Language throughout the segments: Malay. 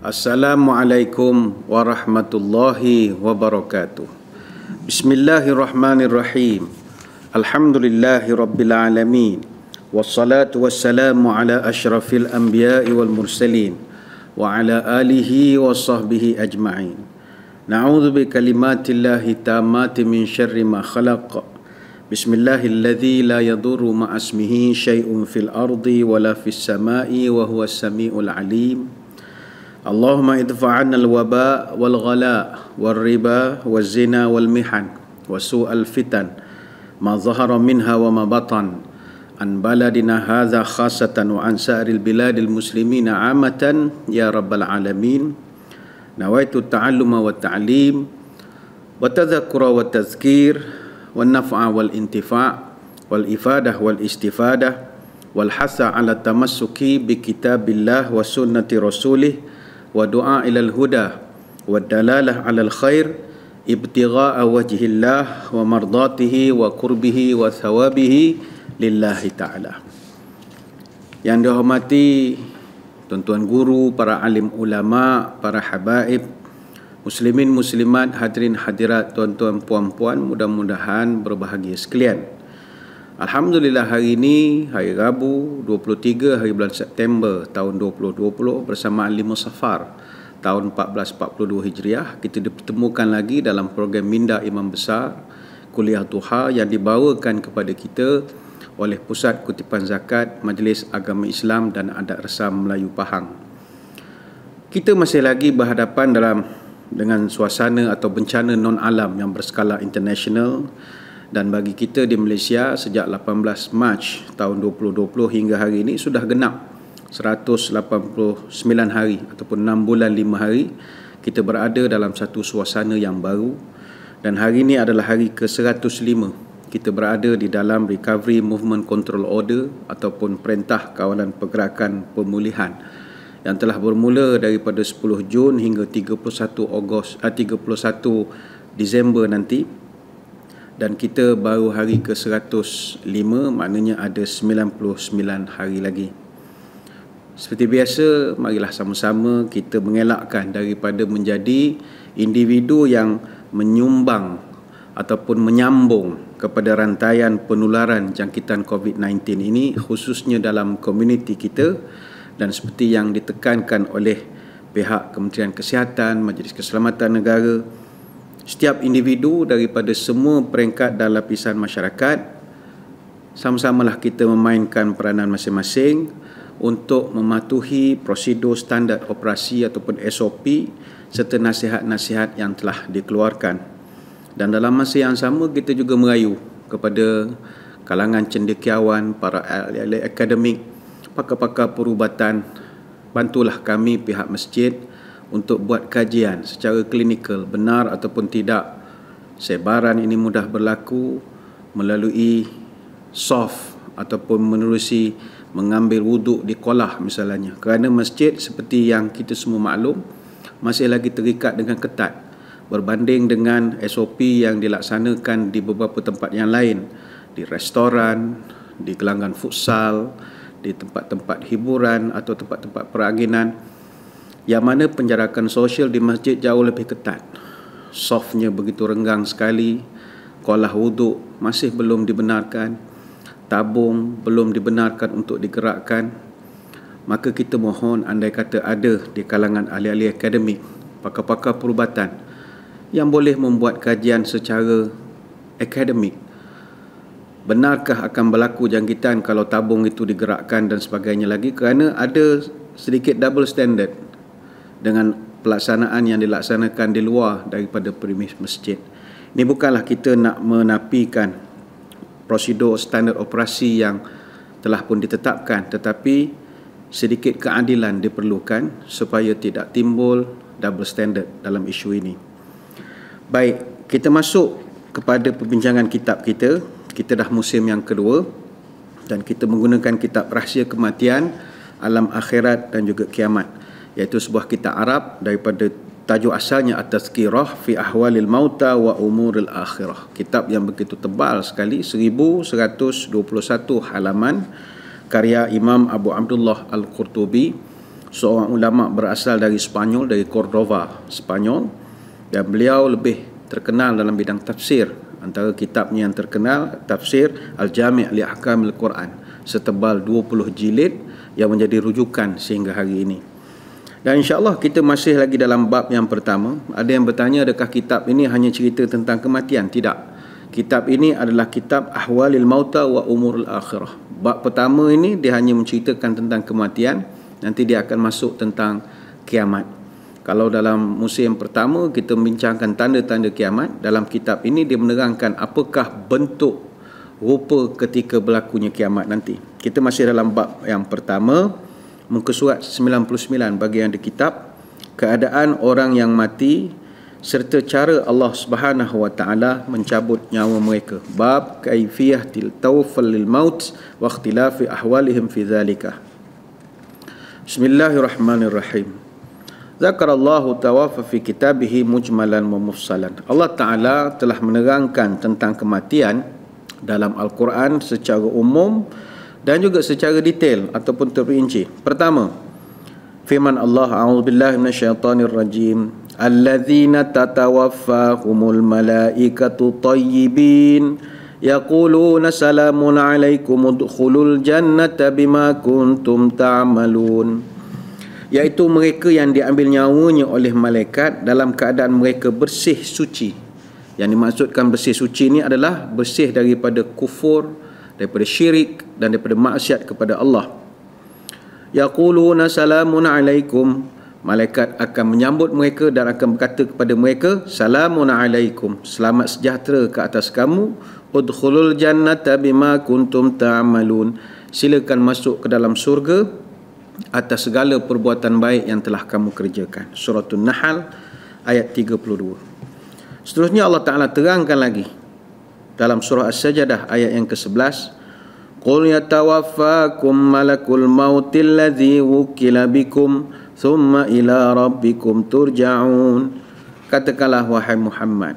Assalamualaikum warahmatullahi wabarakatuh. Bismillahirrahmanirrahim. Alhamdulillahi rabbil alamin. Wassalatu wassalamu ala ashrafil anbiya'i wal mursalin wa ala alihi wa sahbihi ajma'in. Na'udzu bi kalimatillahi tammati min syarri ma khalaq. Bismillahilladzi la yadurru ma'asmihi syai'un fil ardi wala fis sama'i wa huwas samiul alim. Allahumma idfa'anna al-waba' wal-ghala' wal-riba wal-zina wal-mihan wa-su' fitan ma zahara minha wa ma batan an baladina hadha khasatan wa an sa'ril biladil muslimina amatan ya rabbal alamin. Nawaitu ta'alluma wa ta'lim wa tazakura wa tazkir wa naf'a wal intifa' wal ifadah wal istifadah wal hasa ala tamassuki bi kitabillah wa sunnati rasulih ودعاء إلى الهدى والدلالة على الخير ابتغاء وجه الله ومرضاته وقربه وثوابه لله تعالى Yang dihormati tuan-tuan guru, para alim ulama, para habaib, muslimin muslimat, hadirin hadirat, tuan-tuan puan-puan, mudah-mudahan berbahagia sekalian. Alhamdulillah hari ini hari Rabu 23 hari bulan September tahun 2020 bersama Lima Safar tahun 1442 Hijriah kita dipertemukan lagi dalam program Minda Imam Besar Kuliah Tuha yang dibawakan kepada kita oleh Pusat Kutipan Zakat Majlis Agama Islam dan Adat Resam Melayu Pahang. Kita masih lagi berhadapan dalam dengan suasana atau bencana non alam yang berskala international dan bagi kita di Malaysia sejak 18 Mac tahun 2020 hingga hari ini sudah genap 189 hari ataupun 6 bulan 5 hari kita berada dalam satu suasana yang baru. Dan hari ini adalah hari ke-105 kita berada di dalam Recovery Movement Control Order ataupun Perintah Kawalan Pergerakan Pemulihan yang telah bermula daripada 10 Jun hingga 31 Ogos eh, 31 Disember nanti dan kita baru hari ke-105 maknanya ada 99 hari lagi. Seperti biasa, marilah sama-sama kita mengelakkan daripada menjadi individu yang menyumbang ataupun menyambung kepada rantaian penularan jangkitan COVID-19 ini khususnya dalam komuniti kita dan seperti yang ditekankan oleh pihak Kementerian Kesihatan, Majlis Keselamatan Negara, setiap individu daripada semua peringkat dan lapisan masyarakat sama-samalah kita memainkan peranan masing-masing untuk mematuhi prosedur standard operasi ataupun SOP serta nasihat-nasihat yang telah dikeluarkan. Dan dalam masa yang sama kita juga merayu kepada kalangan cendekiawan, para ahli akademik, pakar-pakar perubatan, bantulah kami pihak masjid untuk buat kajian secara klinikal benar ataupun tidak. Sebaran ini mudah berlaku melalui soft ataupun menerusi mengambil wuduk di kolah misalnya. Kerana masjid seperti yang kita semua maklum masih lagi terikat dengan ketat berbanding dengan SOP yang dilaksanakan di beberapa tempat yang lain. Di restoran, di gelanggang futsal, di tempat-tempat hiburan atau tempat-tempat peraginan yang mana penjarakan sosial di masjid jauh lebih ketat. Softnya begitu renggang sekali. Kolah wuduk masih belum dibenarkan. Tabung belum dibenarkan untuk digerakkan. Maka kita mohon andai kata ada di kalangan ahli-ahli akademik, pakar-pakar perubatan yang boleh membuat kajian secara akademik. Benarkah akan berlaku jangkitan kalau tabung itu digerakkan dan sebagainya lagi kerana ada sedikit double standard dengan pelaksanaan yang dilaksanakan di luar daripada premis masjid. Ini bukanlah kita nak menapikan prosedur standard operasi yang telah pun ditetapkan tetapi sedikit keadilan diperlukan supaya tidak timbul double standard dalam isu ini. Baik, kita masuk kepada perbincangan kitab kita. Kita dah musim yang kedua dan kita menggunakan kitab Rahsia Kematian, Alam Akhirat dan juga Kiamat iaitu sebuah kitab Arab daripada tajuk asalnya At-Tazkirah fi Ahwalil Mauta wa Umuril Akhirah. Kitab yang begitu tebal sekali 1121 halaman karya Imam Abu Abdullah Al-Qurtubi seorang ulama berasal dari Spanyol dari Cordova Spanyol. Dan beliau lebih terkenal dalam bidang tafsir. Antara kitabnya yang terkenal tafsir Al-Jami' li Ahkam Al-Quran setebal 20 jilid yang menjadi rujukan sehingga hari ini dan insyaAllah kita masih lagi dalam bab yang pertama. Ada yang bertanya adakah kitab ini hanya cerita tentang kematian? Tidak. Kitab ini adalah kitab Ahwalil Mauta wa Umurul Akhirah. Bab pertama ini dia hanya menceritakan tentang kematian. Nanti dia akan masuk tentang kiamat. Kalau dalam musim pertama kita membincangkan tanda-tanda kiamat, dalam kitab ini dia menerangkan apakah bentuk rupa ketika berlakunya kiamat nanti. Kita masih dalam bab yang pertama, muka surat 99 bagi yang di kitab, keadaan orang yang mati serta cara Allah Subhanahu wa taala mencabut nyawa mereka. Bab kaifiyah til tawfal lil maut wa ikhtilafi ahwalihim fi dhalika. Bismillahirrahmanirrahim. Zakar Allah tawafa fi kitabihi mujmalan wa mufsalan. Allah Taala telah menerangkan tentang kematian dalam Al-Quran secara umum dan juga secara detail ataupun terperinci. Pertama, firman Allah A'udzubillahi minasyaitonir rajim. Alladzina tatawaffahumul malaikatu tayyibin yaquluna salamun alaikum udkhulul jannata bima kuntum ta'malun iaitu mereka yang diambil nyawanya oleh malaikat dalam keadaan mereka bersih suci yang dimaksudkan bersih suci ini adalah bersih daripada kufur daripada syirik dan daripada maksiat kepada Allah. Yaquluna salamun alaikum. Malaikat akan menyambut mereka dan akan berkata kepada mereka salamun alaikum. Selamat sejahtera ke atas kamu. Udkhulul jannata bima kuntum ta'malun. Silakan masuk ke dalam surga atas segala perbuatan baik yang telah kamu kerjakan. Surah an-nahl ayat 32 seterusnya Allah Taala terangkan lagi dalam surah as-sajdah ayat yang ke-11 Qul yatawaffakum malakul mautil ladzi wukila bikum thumma ila rabbikum turja'un. Katakanlah wahai Muhammad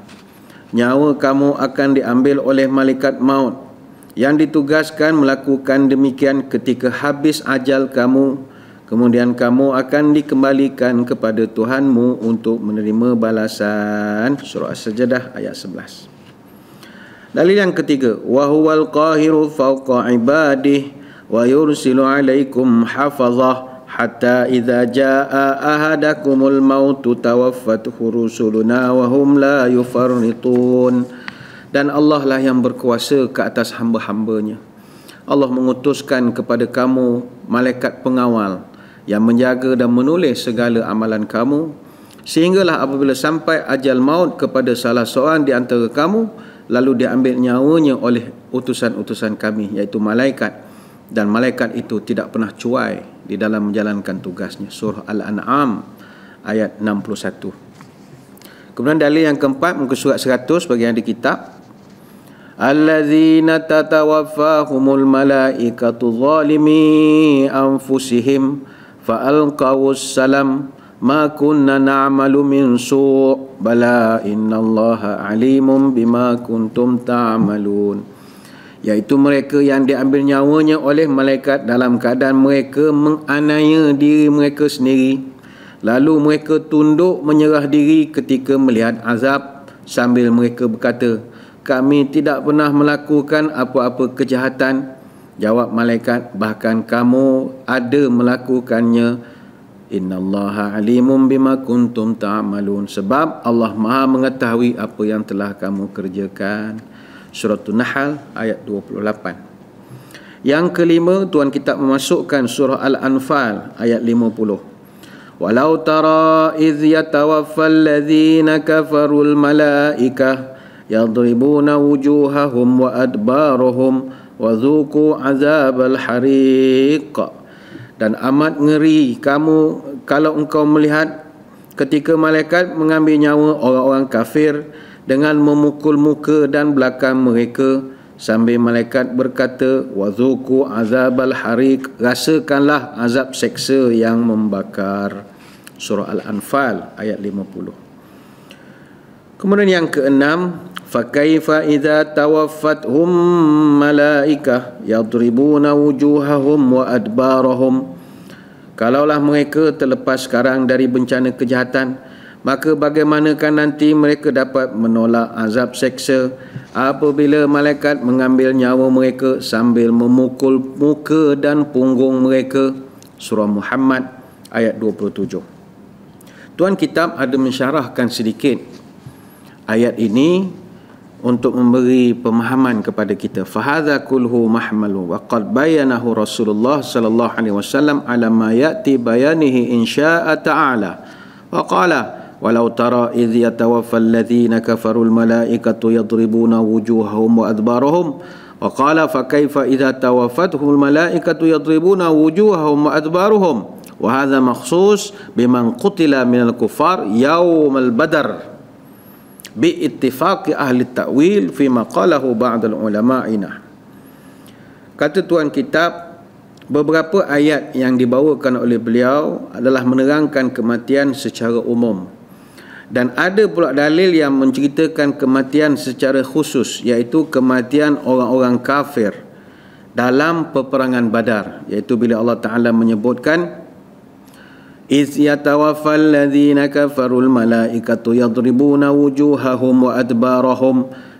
nyawa kamu akan diambil oleh malaikat maut yang ditugaskan melakukan demikian ketika habis ajal kamu. Kemudian kamu akan dikembalikan kepada Tuhanmu untuk menerima balasan. Surah as-sajdah ayat 11 dalil yang ketiga wa huwal qahiru fawqa ibadihi wa yursilu alaikum hafazah hatta idza jaa ahadakumul mautu tawaffathu rusuluna wa hum la yufarritun. Dan Allah lah yang berkuasa ke atas hamba-hambanya. Allah mengutuskan kepada kamu malaikat pengawal yang menjaga dan menulis segala amalan kamu sehinggalah apabila sampai ajal maut kepada salah seorang di antara kamu lalu diambil nyawanya oleh utusan-utusan kami iaitu malaikat. Dan malaikat itu tidak pernah cuai di dalam menjalankan tugasnya. Surah al-an'am ayat 61 kemudian dalil yang keempat muka surat 100 bagi yang di kitab. Allazina tatawaffahumul malaikatu zalimi anfusihim fa'alqawus salam ma kunna na'malu min su' bala innallaha alimun bima kuntum ta'malun. Iaitu mereka yang diambil nyawanya oleh malaikat dalam keadaan mereka menganiaya diri mereka sendiri. Lalu mereka tunduk menyerah diri ketika melihat azab sambil mereka berkata kami tidak pernah melakukan apa-apa kejahatan. Jawab malaikat bahkan kamu ada melakukannya innallaha alimun bima kuntum ta'malun sebab Allah Maha mengetahui apa yang telah kamu kerjakan surah Nahl ayat 28. Yang kelima tuan kita memasukkan surah Al-Anfal ayat 50. Walau tara iz yatawaffal ladzina kafarul malaikah yadribuna wujuhahum wa adbarahum wa dhuku azabal hariq. Dan amat ngeri kamu kalau engkau melihat ketika malaikat mengambil nyawa orang-orang kafir dengan memukul muka dan belakang mereka sambil malaikat berkata wazuku azabal harik rasakanlah azab seksa yang membakar. Surah al-anfal ayat 50 kemudian yang keenam idza tawaffatuhum malaikah yadribuna wujuhahum wa adbarahum Kalaulah mereka terlepas sekarang dari bencana kejahatan, maka bagaimanakah nanti mereka dapat menolak azab seksa? Apabila malaikat mengambil nyawa mereka sambil memukul muka dan punggung mereka. Surah Muhammad ayat 27 Tuan kitab ada mensyarahkan sedikit. Ayat ini untuk memberi pemahaman kepada kita fahadha kulhu mahmalu wa qad bayanahu Rasulullah sallallahu alaihi wasallam ala ma yati bayanihi insya'a ta'ala wa qala ولو ترى إذ يتوفى الذين كفروا الملائكة يضربون وجوههم وأدبارهم وقال فكيف إذا توفتهم الملائكة يضربون وجوههم وأدبارهم وهذا مخصوص بمن قتل من الكفار يوم bi ittifaq ahli ta'wil fi maqalahu ba'd ulama inah kata tuan kitab beberapa ayat yang dibawakan oleh beliau adalah menerangkan kematian secara umum. Dan ada pula dalil yang menceritakan kematian secara khusus iaitu kematian orang-orang kafir dalam peperangan badar iaitu bila Allah Ta'ala menyebutkan إذ يتوفى الذين كفروا الملائكة يضربون وجوههم وأدبارهم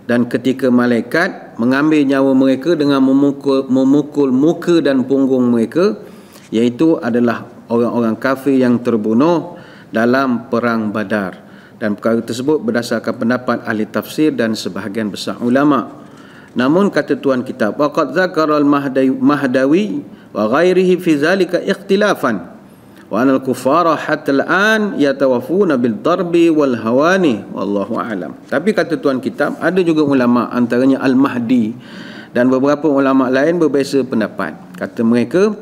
dan ketika malaikat mengambil nyawa mereka dengan memukul, memukul muka dan punggung mereka iaitu adalah orang-orang kafir yang terbunuh dalam perang badar dan perkara tersebut berdasarkan pendapat ahli tafsir dan sebahagian besar ulama namun kata tuan kitab waqad zakara al-mahdawi wa ghairihi fi zalika ikhtilafan wa anal kufara hatta al-an yatawafuna bil darbi wal hawani. Wallahu a'lam. Tapi kata tuan kitab ada juga ulama antaranya al-mahdi dan beberapa ulama lain berbeza pendapat. Kata mereka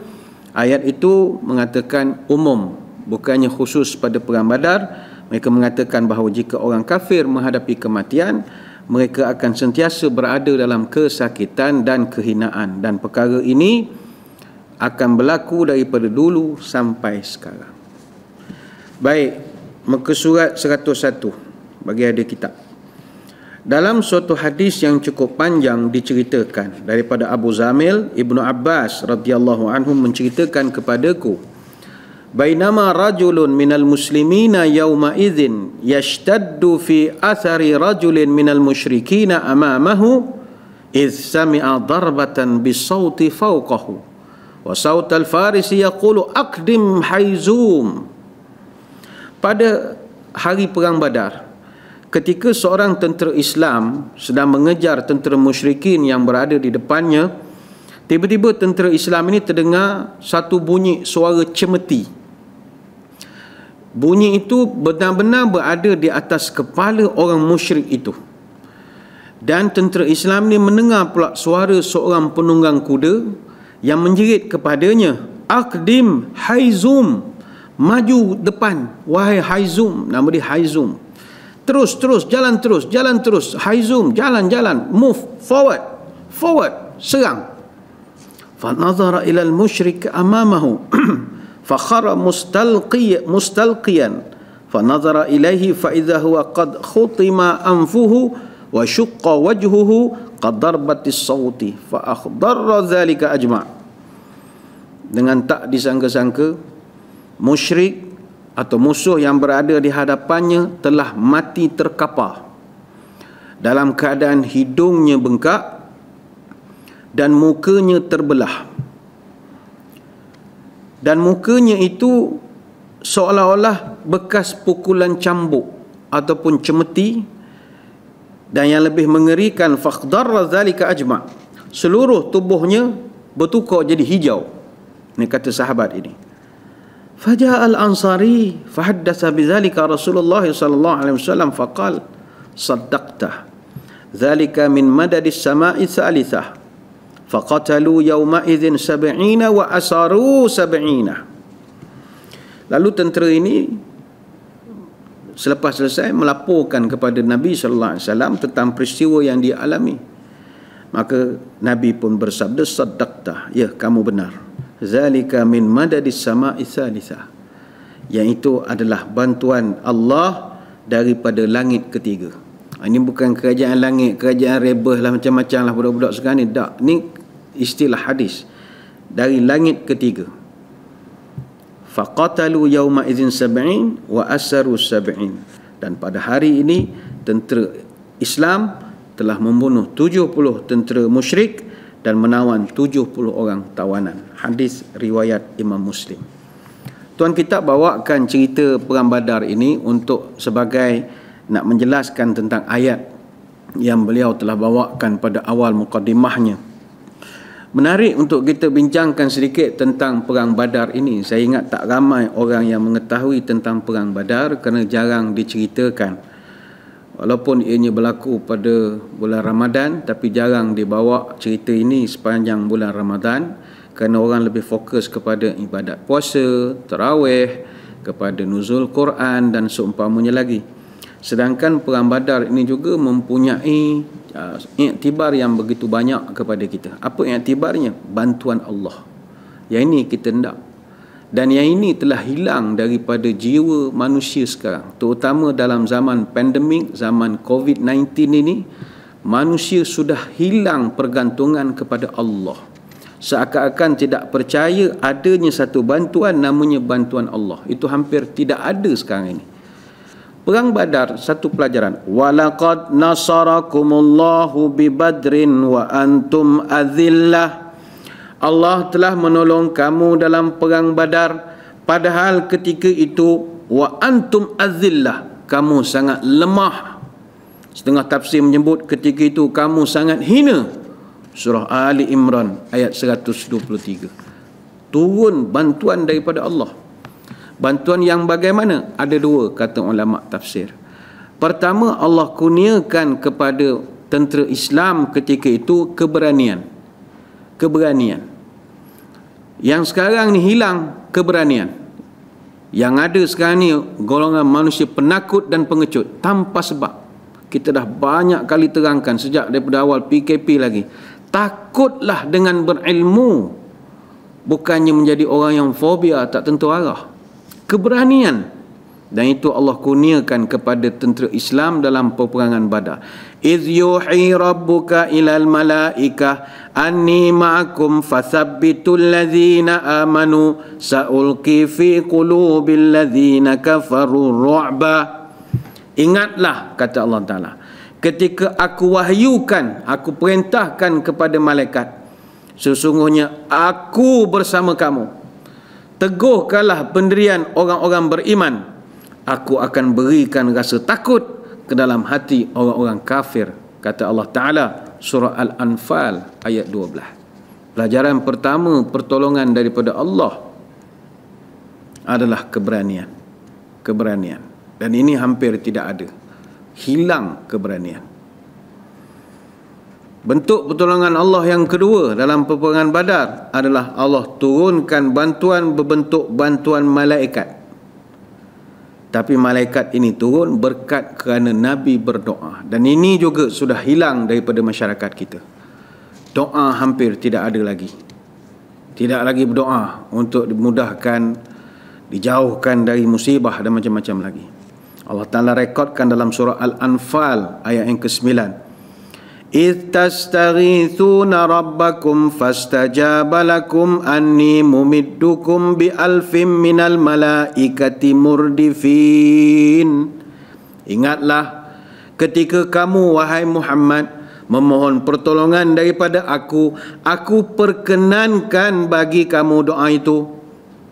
ayat itu mengatakan umum bukannya khusus pada perang badar. Mereka mengatakan bahawa jika orang kafir menghadapi kematian, mereka akan sentiasa berada dalam kesakitan dan kehinaan. Dan perkara ini akan berlaku daripada dulu sampai sekarang. Baik, muka surat 101 bagi ada kitab. Dalam suatu hadis yang cukup panjang diceritakan daripada Abu Zamil Ibnu Abbas radhiyallahu anhu menceritakan kepadaku Bainama rajulun minal muslimina yawma idzin yashtaddu fi athari rajulin minal musyrikina amamahu idh sami'a darbatan bisawti fawqahu wa sautal farisi yaqulu aqdim haizum. Pada hari perang badar ketika seorang tentera Islam sedang mengejar tentera musyrikin yang berada di depannya tiba-tiba tentera Islam ini terdengar satu bunyi suara cemeti. Bunyi itu benar-benar berada di atas kepala orang musyrik itu. Dan tentera Islam ini mendengar pula suara seorang penunggang kuda yang menjerit kepadanya akdim haizum maju depan wahai haizum. Nama dia haizum. Terus terus jalan terus jalan terus. Haizum jalan jalan. Move forward forward serang. Fa nazara ila al musyrik amamahu. Fa khara mustalqi mustalqiyan. Fa nazara ilaihi fa idza huwa qad khutima anfuhu wa shuqqa wajhuhu qadarbatis sawti fa akhdarra zalika ajma. Dengan tak disangka-sangka musyrik atau musuh yang berada di hadapannya telah mati terkapar dalam keadaan hidungnya bengkak dan mukanya terbelah. Dan mukanya itu seolah-olah bekas pukulan cambuk ataupun cemeti dan yang lebih mengerikan faqdarra zalika ajma. Seluruh tubuhnya bertukar jadi hijau. Ini kata sahabat ini. Faja al ansari fahaddatha bidzalika rasulullah sallallahu alaihi wasallam faqal saddaqta zalika min madadis sama'i thalithah faqatalu yawma idzin sab'ina wa asaru sab'ina. Lalu tentera ini selepas selesai melaporkan kepada Nabi sallallahu alaihi wasallam tentang peristiwa yang dia alami maka Nabi pun bersabda saddaqta ya kamu benar. Zalika min madadis sama'i tsalitsah. Yang itu adalah bantuan Allah daripada langit ketiga. Ini bukan kerajaan langit kerajaan rebah lah macam-macam lah budak-budak sekarang ni. Tak ni istilah hadis dari langit ketiga faqatalu yawma idzin sab'in wa asaru sab'in. Dan pada hari ini tentera Islam telah membunuh 70 tentera musyrik dan menawan 70 orang tawanan. Hadis riwayat Imam Muslim. Tuan kita bawakan cerita perang Badar ini untuk sebagai nak menjelaskan tentang ayat yang beliau telah bawakan pada awal mukadimahnya Menarik untuk kita bincangkan sedikit tentang Perang Badar ini. Saya ingat tak ramai orang yang mengetahui tentang Perang Badar kerana jarang diceritakan. Walaupun ianya berlaku pada bulan Ramadan tapi jarang dibawa cerita ini sepanjang bulan Ramadan kerana orang lebih fokus kepada ibadat puasa, terawih, kepada nuzul Quran dan seumpamanya lagi. Sedangkan Perang Badar ini juga mempunyai uh, iktibar yang begitu banyak kepada kita. Apa iktibarnya? Bantuan Allah. Yang ini kita hendak. Dan yang ini telah hilang daripada jiwa manusia sekarang. Terutama dalam zaman pandemik, zaman COVID-19 ini, manusia sudah hilang pergantungan kepada Allah. Seakan-akan tidak percaya adanya satu bantuan namanya bantuan Allah. Itu hampir tidak ada sekarang ini. Perang Badar satu pelajaran. Walaqad nasarakumullahu bi Badrin wa antum adzillah. Allah telah menolong kamu dalam perang Badar padahal ketika itu wa antum adzillah kamu sangat lemah. Setengah tafsir menyebut ketika itu kamu sangat hina. Surah Ali Imran ayat 123. Turun bantuan daripada Allah. Bantuan yang bagaimana? Ada dua kata ulama tafsir. Pertama Allah kurniakan kepada tentera Islam ketika itu keberanian. Keberanian. Yang sekarang ni hilang keberanian. Yang ada sekarang ni golongan manusia penakut dan pengecut tanpa sebab. Kita dah banyak kali terangkan sejak daripada awal PKP lagi. Takutlah dengan berilmu. Bukannya menjadi orang yang fobia tak tentu arah keberanian dan itu Allah kurniakan kepada tentera Islam dalam peperangan Badar. Iz yuhi rabbuka ilal malaikah anni ma'akum fathabbitul ladzina amanu sa'ulqi fi qulubil ladzina kafaru ru'ba. Ingatlah kata Allah Taala ketika aku wahyukan aku perintahkan kepada malaikat sesungguhnya aku bersama kamu teguhkanlah pendirian orang-orang beriman. Aku akan berikan rasa takut ke dalam hati orang-orang kafir kata Allah Taala surah al-anfal ayat 12 pelajaran pertama pertolongan daripada Allah adalah keberanian. Keberanian. Dan ini hampir tidak ada. Hilang keberanian Bentuk pertolongan Allah yang kedua dalam peperangan Badar adalah Allah turunkan bantuan berbentuk bantuan malaikat. Tapi malaikat ini turun berkat kerana Nabi berdoa. Dan ini juga sudah hilang daripada masyarakat kita. Doa hampir tidak ada lagi. Tidak lagi berdoa untuk dimudahkan, dijauhkan dari musibah dan macam-macam lagi. Allah Ta'ala rekodkan dalam surah Al-Anfal ayat yang ke-9. إذ تستغيثون ربكم فاستجاب لكم أني ممدكم بألف من الملائكة مردفين Ingatlah ketika kamu wahai Muhammad memohon pertolongan daripada aku aku perkenankan bagi kamu doa itu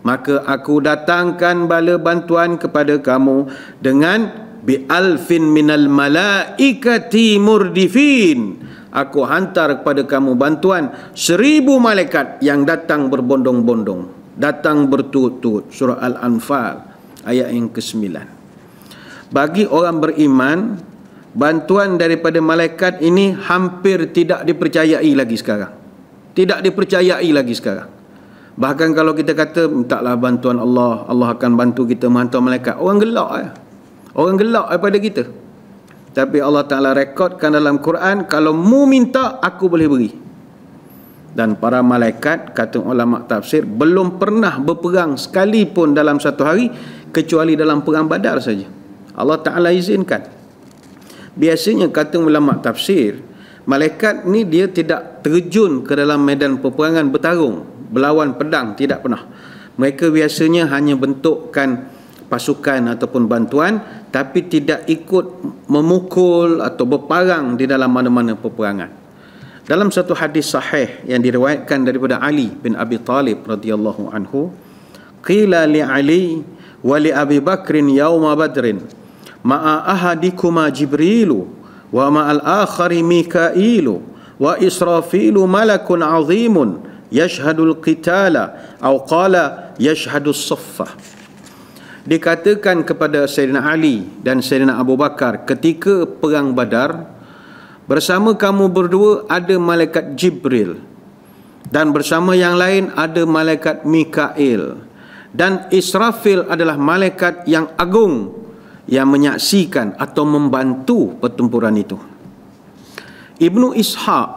maka aku datangkan bala bantuan kepada kamu dengan bi alfin minal malaikati murdifin. Aku hantar kepada kamu bantuan seribu malaikat yang datang berbondong-bondong. Datang berturut-turut surah al-anfal ayat yang ke-9 bagi orang beriman bantuan daripada malaikat ini hampir tidak dipercayai lagi sekarang. Tidak dipercayai lagi sekarang. Bahkan kalau kita kata mintalah bantuan Allah Allah akan bantu kita menghantar malaikat. Orang gelak ya Orang gelak daripada kita. Tapi Allah Ta'ala rekodkan dalam Quran, kalau mu minta, aku boleh beri. Dan para malaikat, kata ulama tafsir, belum pernah berperang sekalipun dalam satu hari, kecuali dalam perang badar saja. Allah Ta'ala izinkan. Biasanya kata ulama tafsir, malaikat ni dia tidak terjun ke dalam medan peperangan bertarung, berlawan pedang, tidak pernah. mereka biasanya hanya bentukkan pasukan ataupun bantuan tapi tidak ikut memukul atau berparang di dalam mana-mana peperangan. Dalam satu hadis sahih yang diriwayatkan daripada Ali bin Abi Talib radhiyallahu anhu, qila li Ali wa li Abi Bakr yaum Badrin ma'a ahadikuma Jibrilu wa ma'al akhari Mikailu wa Israfilu malakun azimun yashhadul qitala atau qala yashhadus saffah dikatakan kepada Sayyidina Ali dan Sayyidina Abu Bakar ketika perang Badar bersama kamu berdua ada malaikat Jibril dan bersama yang lain ada malaikat Mikail. Dan Israfil adalah malaikat yang agung yang menyaksikan atau membantu pertempuran itu. Ibnu Ishaq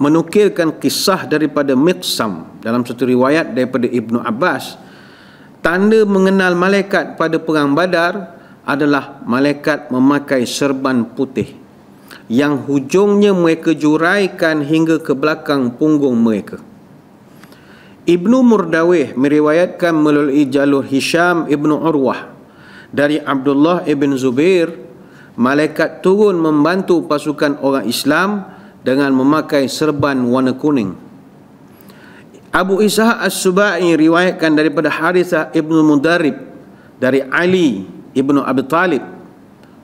menukilkan kisah daripada Miqsam dalam satu riwayat daripada Ibnu Abbas tanda mengenal malaikat pada perang Badar adalah malaikat memakai serban putih yang hujungnya mereka juraikan hingga ke belakang punggung mereka Ibnu Murdawih meriwayatkan melalui jalur Hisham Ibnu Urwah dari Abdullah Ibn Zubair malaikat turun membantu pasukan orang Islam dengan memakai serban warna kuning. Abu Ishaq As-Subai riwayatkan daripada Harithah Ibn Mudarib dari Ali Ibn Abi Talib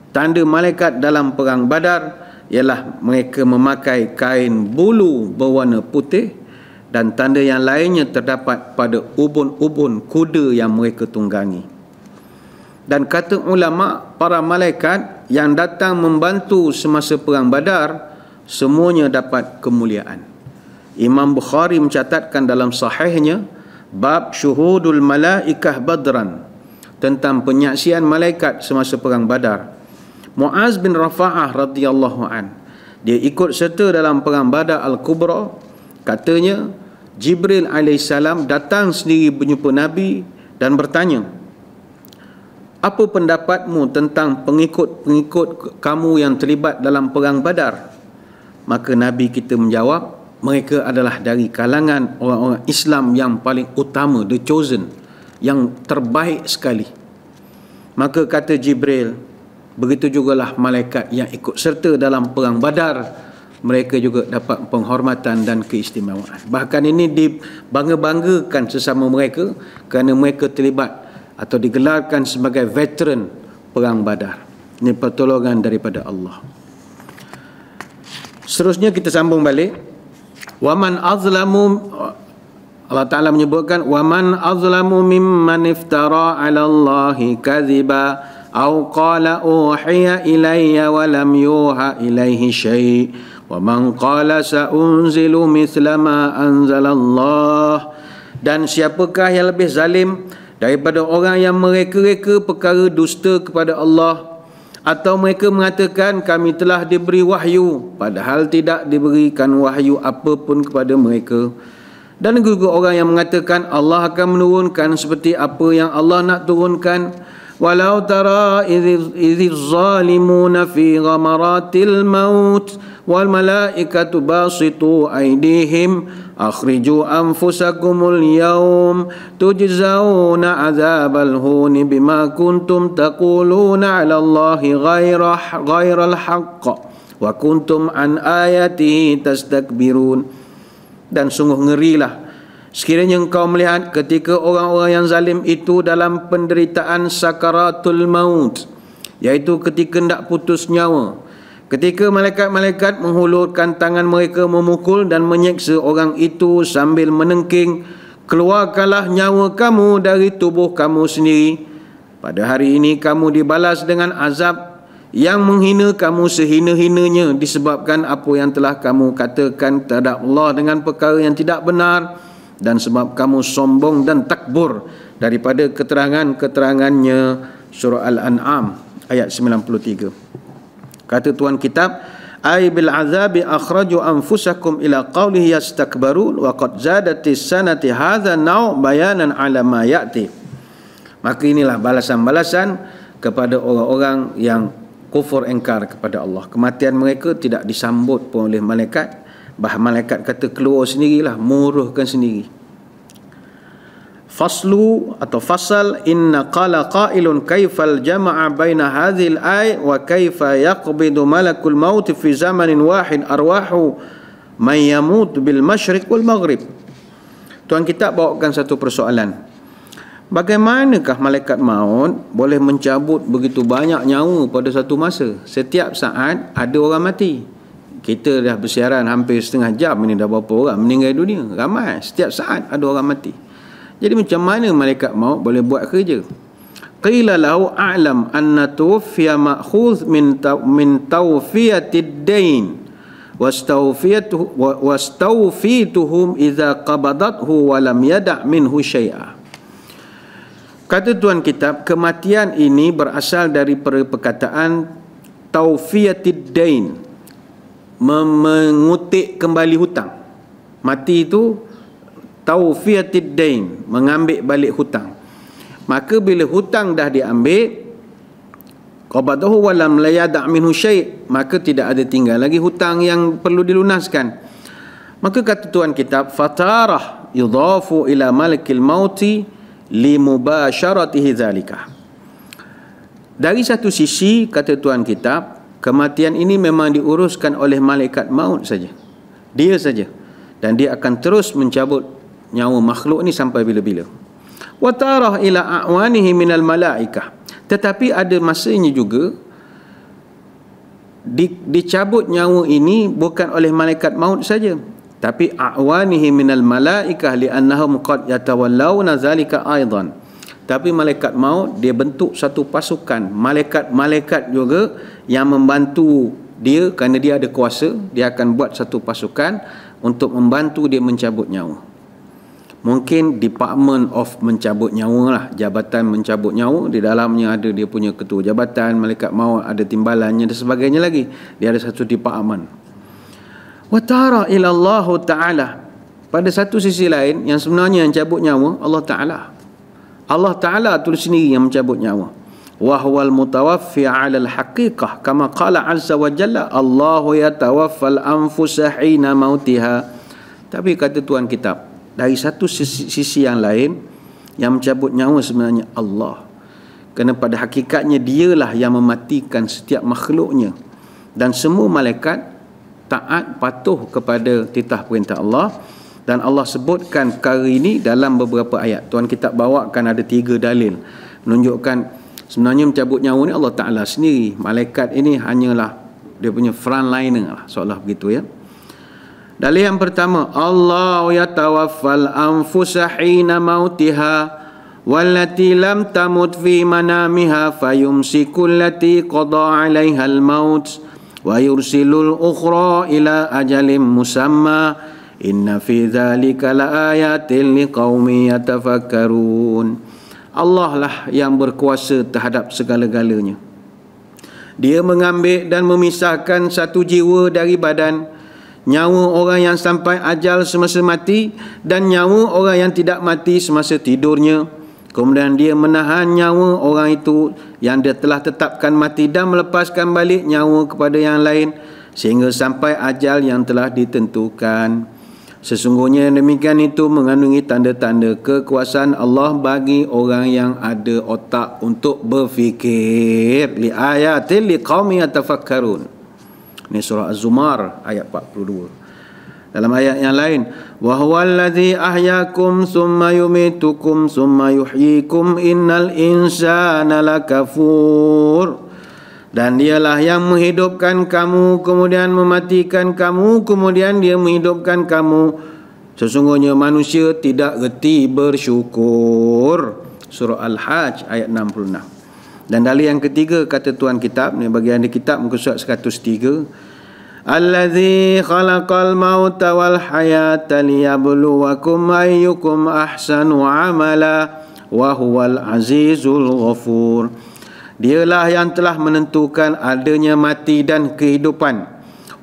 tanda malaikat dalam perang Badar ialah mereka memakai kain bulu berwarna putih dan tanda yang lainnya terdapat pada ubun-ubun kuda yang mereka tunggangi. Dan kata ulama para malaikat yang datang membantu semasa perang Badar semuanya dapat kemuliaan. Imam Bukhari mencatatkan dalam sahihnya bab syuhudul malaikah badran tentang penyaksian malaikat semasa perang Badar. Muaz bin Rafa'ah radhiyallahu an dia ikut serta dalam perang Badar Al-Kubra katanya Jibril alaihissalam datang sendiri berjumpa Nabi dan bertanya apa pendapatmu tentang pengikut-pengikut kamu yang terlibat dalam perang Badar? maka Nabi kita menjawab mereka adalah dari kalangan orang-orang Islam yang paling utama the chosen yang terbaik sekali. Maka kata Jibril begitu jugalah malaikat yang ikut serta dalam perang badar mereka juga dapat penghormatan dan keistimewaan. Bahkan ini dibangga-banggakan sesama mereka kerana mereka terlibat atau digelarkan sebagai veteran perang badar. Ini pertolongan daripada Allah. Seterusnya kita sambung balik. Waman azlamu Allah Taala menyebutkan waman azlamu mimman iftara 'ala Allahi kadhiba aw qala uhiya ilayya wa lam yuha ilayhi shay. Wa man qala sa'unzilu mithla ma anzala Allah dan siapakah yang lebih zalim? Daripada orang yang mereka-reka perkara dusta kepada Allah atau mereka mengatakan kami telah diberi wahyu padahal tidak diberikan wahyu apapun kepada mereka. Dan juga orang yang mengatakan Allah akan menurunkan seperti apa yang Allah nak turunkan walau tara idh zalimuna fi ghamaratil maut wal malaikatu basitu aydihim akhriju anfusakumul yawm tujzauna azabal huni bima kuntum taquluna ala Allahi ghaira ghairal haqq wa kuntum an ayati tastakbirun dan sungguh ngerilah sekiranya engkau melihat ketika orang-orang yang zalim itu dalam penderitaan sakaratul maut yaitu ketika hendak putus nyawa Ketika malaikat-malaikat menghulurkan tangan mereka memukul dan menyeksa orang itu sambil menengking, keluarkanlah nyawa kamu dari tubuh kamu sendiri. Pada hari ini kamu dibalas dengan azab yang menghina kamu sehina-hinanya disebabkan apa yang telah kamu katakan terhadap Allah dengan perkara yang tidak benar dan sebab kamu sombong dan takbur daripada keterangan-keterangannya surah Al-An'am ayat 93. Kata tuan kitab, ay bil azabi akhraju anfusakum ila qawlihi yastakbarun wa qad zadati sanati hadha naw bayanan ala ma ya'ti. Maka inilah balasan-balasan kepada orang-orang yang kufur engkar kepada Allah. Kematian mereka tidak disambut pun oleh malaikat. Bah malaikat kata keluar sendirilah, muruhkan sendiri. faslu atau fasal inna qala qailun kaifal jama'a baina hadhil ay wa kaifa yaqbidu malakul maut fi zamanin wahid arwahu man yamut bil masyriq wal maghrib. Tuan kita bawakan satu persoalan. Bagaimanakah malaikat maut boleh mencabut begitu banyak nyawa pada satu masa? Setiap saat ada orang mati kita dah bersiaran hampir setengah jam ini dah berapa orang meninggal dunia. Ramai. Setiap saat ada orang mati. Jadi macam mana malaikat maut boleh buat kerja? Qila lahu a'lam anna tuwfiya ma'khudh min min tawfiyatid dain. Wastawfiyatuhu wastawfituhum idza qabadathu wa lam yada' minhu syai'a. Kata tuan kitab, kematian ini berasal dari perkataan tawfiyatid dain mengutik kembali hutang. Mati itu tawfiyatid dain mengambil balik hutang. Maka bila hutang dah diambil qabadahu walam la yada' minhu syai' maka tidak ada tinggal lagi hutang yang perlu dilunaskan. Maka kata tuan kitab fatarah yudhafu ila malikil mauti li mubasharatihi zalika. Dari satu sisi kata tuan kitab kematian ini memang diuruskan oleh malaikat maut saja. Dia saja. Dan dia akan terus mencabut nyawa makhluk ni sampai bila-bila. Wa tarah ila a'wanihi minal malaikah. Tetapi ada masanya juga di, dicabut nyawa ini bukan oleh malaikat maut saja tapi a'wanihi minal malaikah li'annahum qad yatawallawna zalika aidan tapi malaikat maut dia bentuk satu pasukan. Malaikat-malaikat juga yang membantu dia kerana dia ada kuasa dia akan buat satu pasukan untuk membantu dia mencabut nyawa. Mungkin department of mencabut nyawa lah jabatan mencabut nyawa. Di dalamnya ada dia punya ketua jabatan malaikat maut ada timbalannya dan sebagainya lagi. Dia ada satu department. Wa tara ila Allah taala. Pada satu sisi lain yang sebenarnya yang cabut nyawa Allah taala Allah taala tulis sendiri yang mencabut nyawa. Wa huwal mutawaffi ala al haqiqah kama qala azza wa jalla Allah yatawaffal anfusa hina mautiha. Tapi kata tuan kitab dari satu sisi, sisi yang lain yang mencabut nyawa sebenarnya Allah. Kerana pada hakikatnya dialah yang mematikan setiap makhluknya. Dan semua malaikat taat patuh kepada titah perintah Allah dan Allah sebutkan perkara ini dalam beberapa ayat. Tuan kita bawakan ada tiga dalil. Menunjukkan sebenarnya mencabut nyawa ni Allah Ta'ala sendiri. Malaikat ini hanyalah dia punya frontliner lah. Seolah begitu ya. Dalil yang pertama, Allah yatawaffal anfusa hina mautiha wallati lam tamut fi manamiha fayumsiku allati qada 'alayha al-maut wa yursilul ukhra ila ajalin musamma inna fi dhalika laayatin liqaumin yatafakkarun. Allah lah yang berkuasa terhadap segala-galanya. Dia mengambil dan memisahkan satu jiwa dari badan nyawa orang yang sampai ajal semasa mati dan nyawa orang yang tidak mati semasa tidurnya. Kemudian dia menahan nyawa orang itu yang dia telah tetapkan mati dan melepaskan balik nyawa kepada yang lain sehingga sampai ajal yang telah ditentukan sesungguhnya demikian itu mengandungi tanda-tanda kekuasaan Allah bagi orang yang ada otak untuk berfikir li ayatil liqaumi yatafakkarun ini surah Az-Zumar ayat 42. Dalam ayat yang lain, wa huwallazi ahyakum thumma yumitukum thumma yuhyikum innal insana lakafur. Dan dialah yang menghidupkan kamu kemudian mematikan kamu kemudian dia menghidupkan kamu. Sesungguhnya manusia tidak reti bersyukur. Surah Al-Hajj ayat 66. Dan dalil yang ketiga kata tuan kitab ni bagi anda kitab muka surat 103 Allazi khalaqal mauta wal hayata liyabluwakum ayyukum ahsanu amala wa huwal azizul ghafur Dialah yang telah menentukan adanya mati dan kehidupan.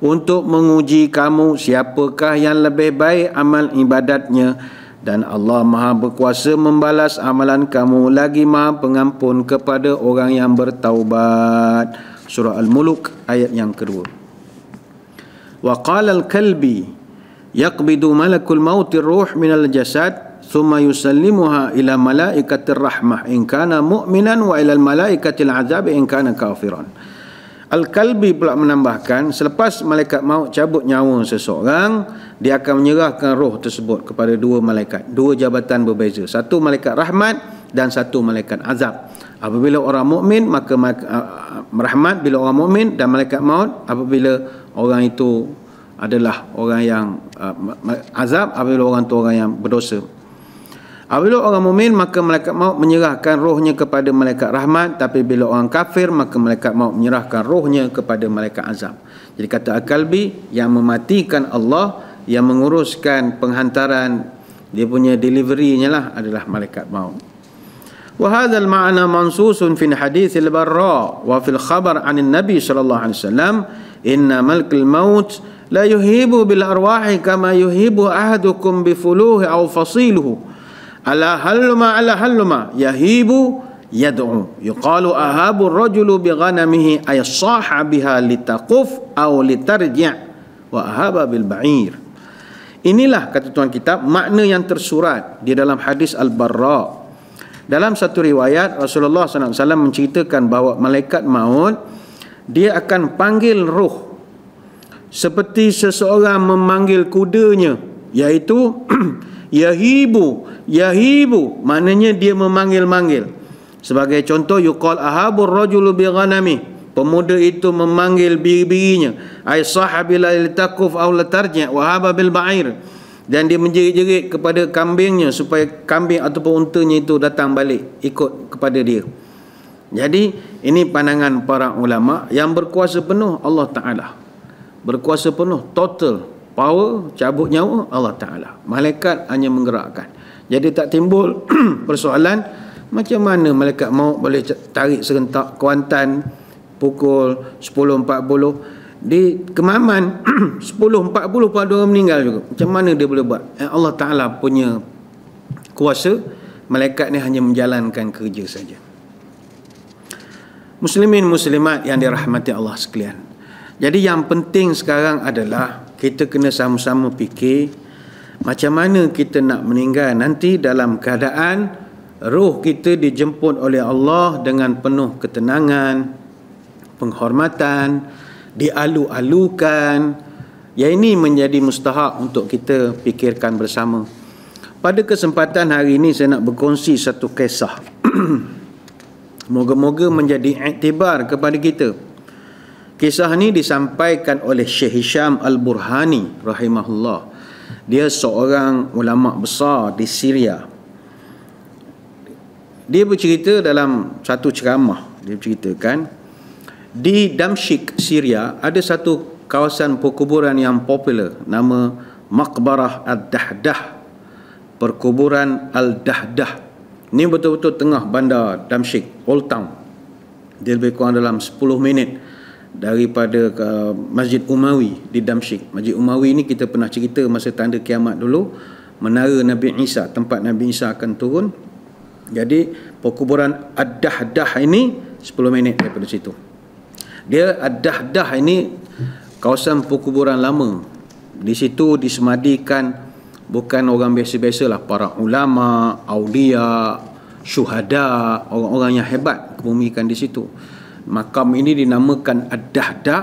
Untuk menguji kamu siapakah yang lebih baik amal ibadatnya? Dan Allah Maha berkuasa membalas amalan kamu lagi Maha pengampun kepada orang yang bertaubat. Surah al-muluk ayat yang kedua. Wa qala al-kalbi yaqbidu malakul mautir ruh minal jasad thumma yusallimuha ila malaikatir rahmah. In kana mu'minan wa ila malaikatil azab in kana kafiran. Al-Kalbi pula menambahkan selepas malaikat maut cabut nyawa seseorang dia akan menyerahkan roh tersebut kepada dua malaikat. Dua jabatan berbeza. Satu malaikat rahmat dan satu malaikat azab. Apabila orang mukmin maka rahmat. Bila orang mukmin dan malaikat maut apabila orang itu adalah orang yang uh, azab. Apabila orang itu orang yang berdosa Apabila orang mukmin maka malaikat maut menyerahkan rohnya kepada malaikat rahmat tapi bila orang kafir maka malaikat maut menyerahkan rohnya kepada malaikat azab. Jadi kata Al-Kalbi yang mematikan Allah yang menguruskan penghantaran dia punya deliverynya lah adalah malaikat maut. Wa hadzal al-ma'na mansusun fi hadis al-Barra wa fil khabar 'an an-nabi sallallahu alaihi wasallam inna malak al-maut la yuhibu bil arwah kama yuhibu ahadukum bi fuluhi aw fasiluhu ala haluma ala haluma yahibu yad'u. Yuqalu ahabu ar-rajulu bi ghanamihi ay saha biha litaquf aw litarji' wa ahaba bil ba'ir. Inilah kata tuan kitab makna yang tersurat di dalam hadis al-barra. Dalam satu riwayat Rasulullah SAW menceritakan bahawa malaikat maut dia akan panggil roh seperti seseorang memanggil kudanya iaitu yahibu. Yahibu. Maknanya dia memanggil-manggil. Sebagai contoh yuqal ahabur rajulu bi ghanami. Pemuda itu memanggil biri-birinya. Ay sahabi la litakuf aw la tarji' wa haba bil ba'ir. Dan dia menjerit-jerit kepada kambingnya supaya kambing ataupun untanya itu datang balik ikut kepada dia. Jadi ini pandangan para ulama yang berkuasa penuh Allah Taala. Berkuasa penuh total power cabut nyawa Allah Ta'ala. Malaikat hanya menggerakkan. Jadi tak timbul persoalan macam mana malaikat mau boleh tarik serentak Kuantan pukul 10.40 di kemaman 10.40 pun ada orang meninggal juga. Macam mana dia boleh buat? Eh, Allah Ta'ala punya kuasa malaikat ni hanya menjalankan kerja saja. Muslimin muslimat yang dirahmati Allah sekalian. Jadi yang penting sekarang adalah kita kena sama-sama fikir macam mana kita nak meninggal nanti dalam keadaan roh kita dijemput oleh Allah dengan penuh ketenangan penghormatan dialu-alukan. Yang ini menjadi mustahak untuk kita fikirkan bersama. Pada kesempatan hari ini saya nak berkongsi satu kisah. Moga-moga menjadi iktibar kepada kita Kisah ini disampaikan oleh Syekh Hisham Al-Burhani rahimahullah. Dia seorang ulama besar di Syria. Dia bercerita dalam satu ceramah, dia berceritakan di Damsyik, Syria ada satu kawasan perkuburan yang popular nama Maqbarah Ad-Dahdah. Perkuburan Al-Dahdah. Ini betul-betul tengah bandar Damsyik, Old Town. Dia lebih kurang dalam 10 minit daripada uh, Masjid Umawi di Damsyik. Masjid Umawi ni kita pernah cerita masa tanda kiamat dulu menara Nabi Isa, tempat Nabi Isa akan turun. Jadi perkuburan Ad-Dahdah ini 10 minit daripada situ. Dia Ad-Dahdah ini kawasan perkuburan lama. Di situ disemadikan bukan orang biasa-biasa lah para ulama, aulia, syuhada, orang-orang yang hebat kebumikan di situ makam ini dinamakan Ad-Dahdah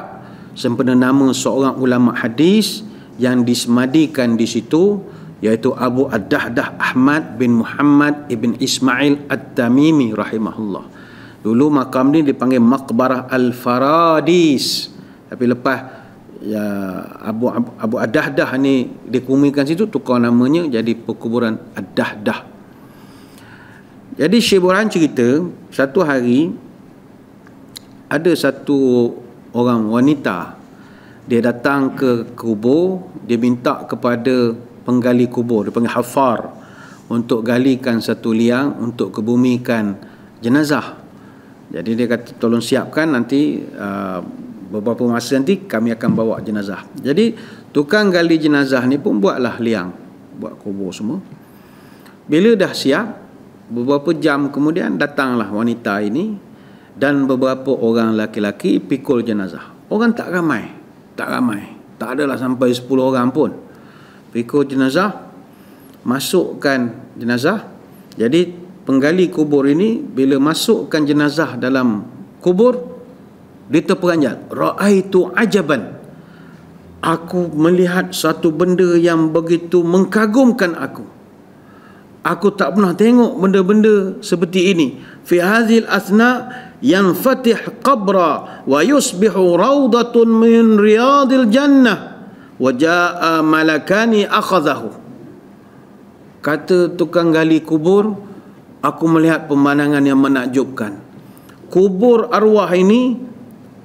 sempena nama seorang ulama hadis yang disemadikan di situ iaitu Abu Ad-Dahdah Ahmad bin Muhammad ibn Ismail At-Tamimi rahimahullah. Dulu makam ini dipanggil Maqbarah Al-Faradis. Tapi lepas ya Abu Abu Ad-Dahdah ni dikumikan situ tukar namanya jadi perkuburan Ad-Dahdah. Jadi Syekh Burhan cerita satu hari ada satu orang wanita dia datang ke kubur dia minta kepada penggali kubur dia panggil hafar untuk galikan satu liang untuk kebumikan jenazah. Jadi dia kata tolong siapkan nanti uh, beberapa masa nanti kami akan bawa jenazah. Jadi tukang gali jenazah ni pun buatlah liang buat kubur semua. Bila dah siap beberapa jam kemudian datanglah wanita ini dan beberapa orang laki-laki pikul jenazah. Orang tak ramai. Tak ramai. Tak adalah sampai 10 orang pun. pikul jenazah masukkan jenazah jadi penggali kubur ini bila masukkan jenazah dalam kubur dia terperanjat raaitu ajaban aku melihat satu benda yang begitu mengkagumkan aku aku tak pernah tengok benda-benda seperti ini fi hadhil asna qabra wa yusbihu rawdatun min riyadil jannah wa jaa malakani akhadhahu kata tukang gali kubur aku melihat pemandangan yang menakjubkan. Kubur arwah ini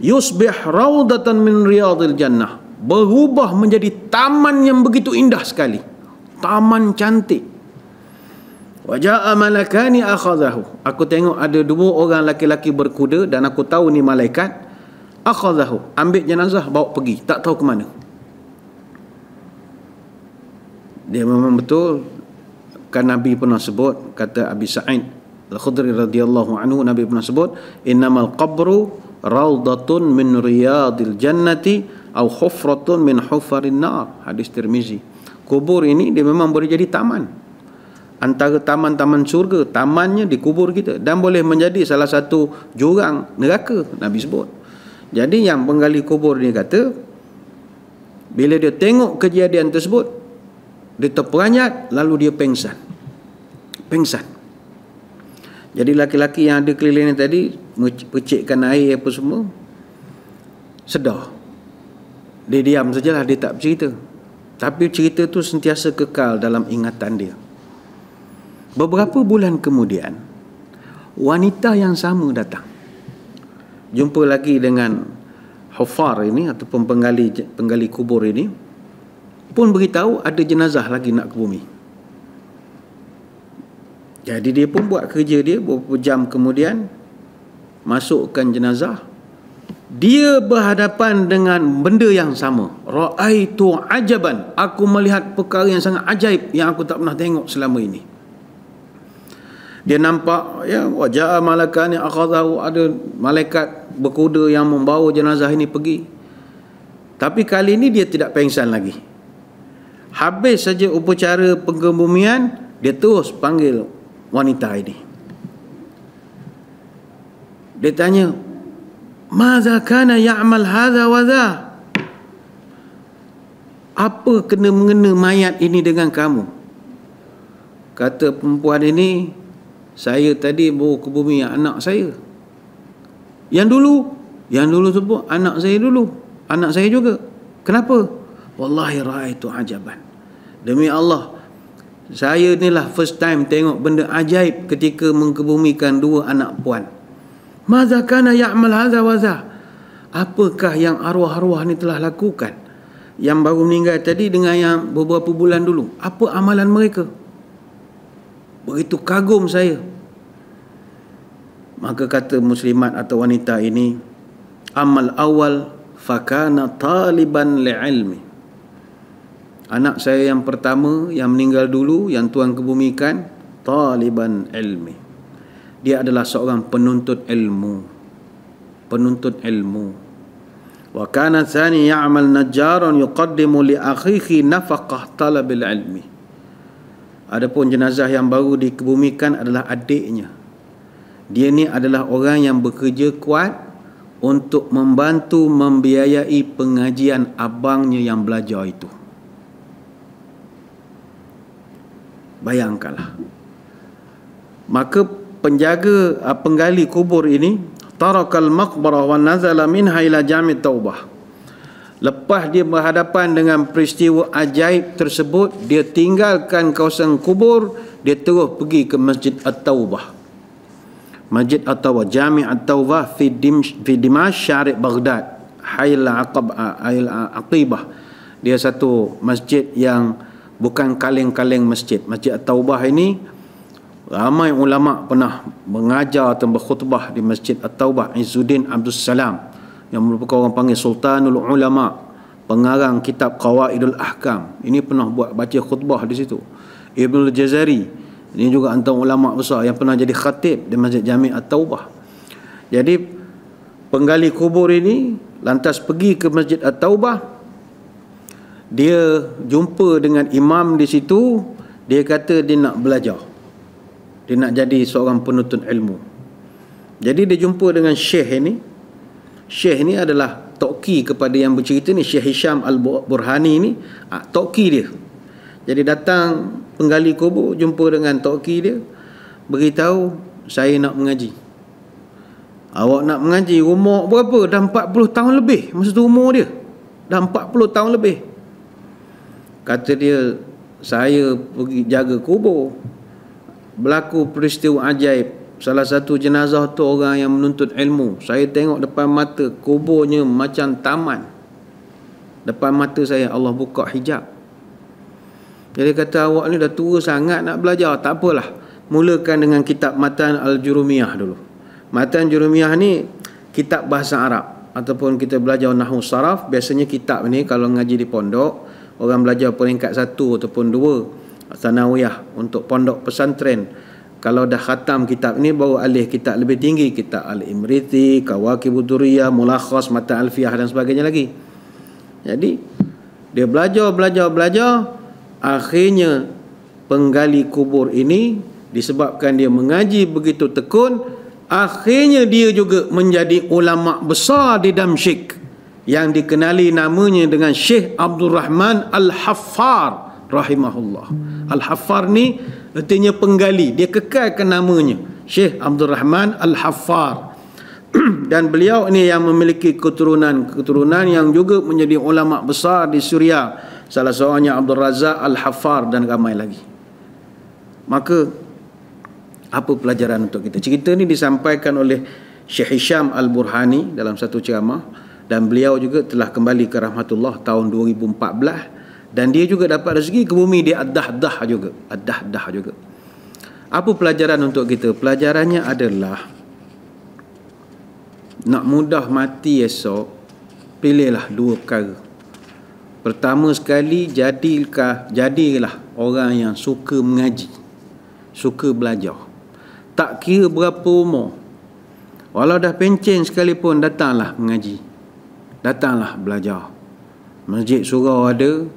yusbih rawdatan min riyadil jannah. Berubah menjadi taman yang begitu indah sekali. Taman cantik Wajah malakani akhadahu. Aku tengok ada dua orang laki-laki berkuda dan aku tahu ni malaikat. Akhadahu. Ambil jenazah bawa pergi. Tak tahu ke mana. Dia memang betul kan Nabi pernah sebut kata Abi Sa'id Al-Khudri radhiyallahu anhu Nabi pernah sebut innamal qabru raudatun min riyadil jannati au hufratun min hufarin nar hadis Tirmizi kubur ini dia memang boleh jadi taman antara taman-taman syurga tamannya di kubur kita dan boleh menjadi salah satu jurang neraka Nabi sebut. Jadi yang penggali kubur ni kata bila dia tengok kejadian tersebut dia terperanjat lalu dia pengsan. Pengsan. Jadi laki-laki yang ada keliling tadi pecikkan air apa semua sedar. Dia diam sajalah dia tak bercerita. Tapi cerita tu sentiasa kekal dalam ingatan dia Beberapa bulan kemudian wanita yang sama datang. Jumpa lagi dengan Hufar ini ataupun penggali penggali kubur ini pun beritahu ada jenazah lagi nak ke bumi. Jadi dia pun buat kerja dia beberapa jam kemudian masukkan jenazah dia berhadapan dengan benda yang sama raaitu ajaban aku melihat perkara yang sangat ajaib yang aku tak pernah tengok selama ini dia nampak ya wajah malakan yang akhadahu ada malaikat berkuda yang membawa jenazah ini pergi tapi kali ini dia tidak pengsan lagi habis saja upacara pengkebumian dia terus panggil wanita ini dia tanya Maza kana ya'mal hadha wa dha? Apa kena mengena mayat ini dengan kamu? Kata perempuan ini, saya tadi bawa ke bumi anak saya. Yang dulu yang dulu sebut anak saya dulu. Anak saya juga. Kenapa? Wallahi raaitu ajaban. Demi Allah saya inilah first time tengok benda ajaib ketika mengkebumikan dua anak puan. Madza kana ya'mal hadza wa apakah yang arwah-arwah ni telah lakukan? Yang baru meninggal tadi dengan yang beberapa bulan dulu. Apa amalan mereka Begitu kagum saya. Maka kata muslimat atau wanita ini, amal awal fakana taliban li'ilmi. Anak saya yang pertama yang meninggal dulu yang tuan kebumikan taliban ilmi. Dia adalah seorang penuntut ilmu. Penuntut ilmu. Wa kana thani ya'mal najjaran yuqaddimu li akhihi nafaqah talabil ilmi. Adapun jenazah yang baru dikebumikan adalah adiknya. Dia ni adalah orang yang bekerja kuat untuk membantu membiayai pengajian abangnya yang belajar itu. Bayangkanlah. Maka penjaga ah, penggali kubur ini tarakal maqbarah wa nazala minha ila jami' taubah. Lepas dia berhadapan dengan peristiwa ajaib tersebut, dia tinggalkan kawasan kubur, dia terus pergi ke Masjid At-Taubah. Masjid At-Taubah, Jami' At-Taubah fi, Dimash, fi Dimash, Syarif Baghdad. Hayl Aqab, Hayl Aqibah. Dia satu masjid yang bukan kaleng-kaleng masjid. Masjid At-Taubah ini, ramai ulama pernah mengajar atau berkhutbah di Masjid At-Taubah. Izzuddin Abdul Salam yang merupakan orang panggil Sultanul Ulama pengarang kitab Qawaidul Ahkam. Ini pernah buat baca khutbah di situ. Ibnu Jazari ini juga antara ulama besar yang pernah jadi khatib di Masjid Jami' At-Taubah. Jadi penggali kubur ini lantas pergi ke Masjid At-Taubah. Dia jumpa dengan imam di situ. Dia kata dia nak belajar. Dia nak jadi seorang penuntut ilmu. Jadi dia jumpa dengan syekh ini syekh ini adalah toki kepada yang bercerita ni Syekh Hisham Al-Burhani ni. Ha, toki dia. Jadi datang penggali kubur jumpa dengan toki dia beritahu saya nak mengaji. Awak nak mengaji umur berapa? Dah 40 tahun lebih. Masa tu umur dia. Dah 40 tahun lebih. Kata dia saya pergi jaga kubur. Berlaku peristiwa ajaib salah satu jenazah tu orang yang menuntut ilmu. Saya tengok depan mata kuburnya macam taman. Depan mata saya Allah buka hijab. Jadi kata awak ni dah tua sangat nak belajar. Tak apalah. Mulakan dengan kitab matan al-jurumiyah dulu. Matan jurumiyah ni kitab bahasa Arab ataupun kita belajar nahu saraf. Biasanya kitab ni kalau ngaji di pondok orang belajar peringkat satu ataupun dua sanawiyah untuk pondok pesantren kalau dah khatam kitab ni baru alih kitab lebih tinggi kitab al-imriti kawakibud duriyah mulakhas mata alfiyah dan sebagainya lagi. Jadi dia belajar belajar belajar. Akhirnya penggali kubur ini disebabkan dia mengaji begitu tekun. Akhirnya dia juga menjadi ulama besar di Damsyik yang dikenali namanya dengan Syekh Abdul Rahman Al-Haffar rahimahullah. Al-Haffar ni artinya penggali, dia kekalkan namanya Syekh Abdul Rahman Al-Haffar. Dan beliau ini yang memiliki keturunan-keturunan yang juga menjadi ulama besar di Suria. Salah seorangnya Abdul Razak Al-Haffar dan ramai lagi. Maka apa pelajaran untuk kita? Cerita ini disampaikan oleh Syekh Hisham Al-Burhani dalam satu ceramah dan beliau juga telah kembali ke rahmatullah tahun 2014 dan dia juga dapat rezeki ke bumi dia adah-dah juga adah-dah juga. Apa pelajaran untuk kita? Pelajarannya adalah nak mudah mati esok pilihlah dua perkara. Pertama sekali jadilah jadilah orang yang suka mengaji suka belajar. Tak kira berapa umur. Walau dah pencen sekalipun datanglah mengaji. Datanglah belajar. Masjid surau ada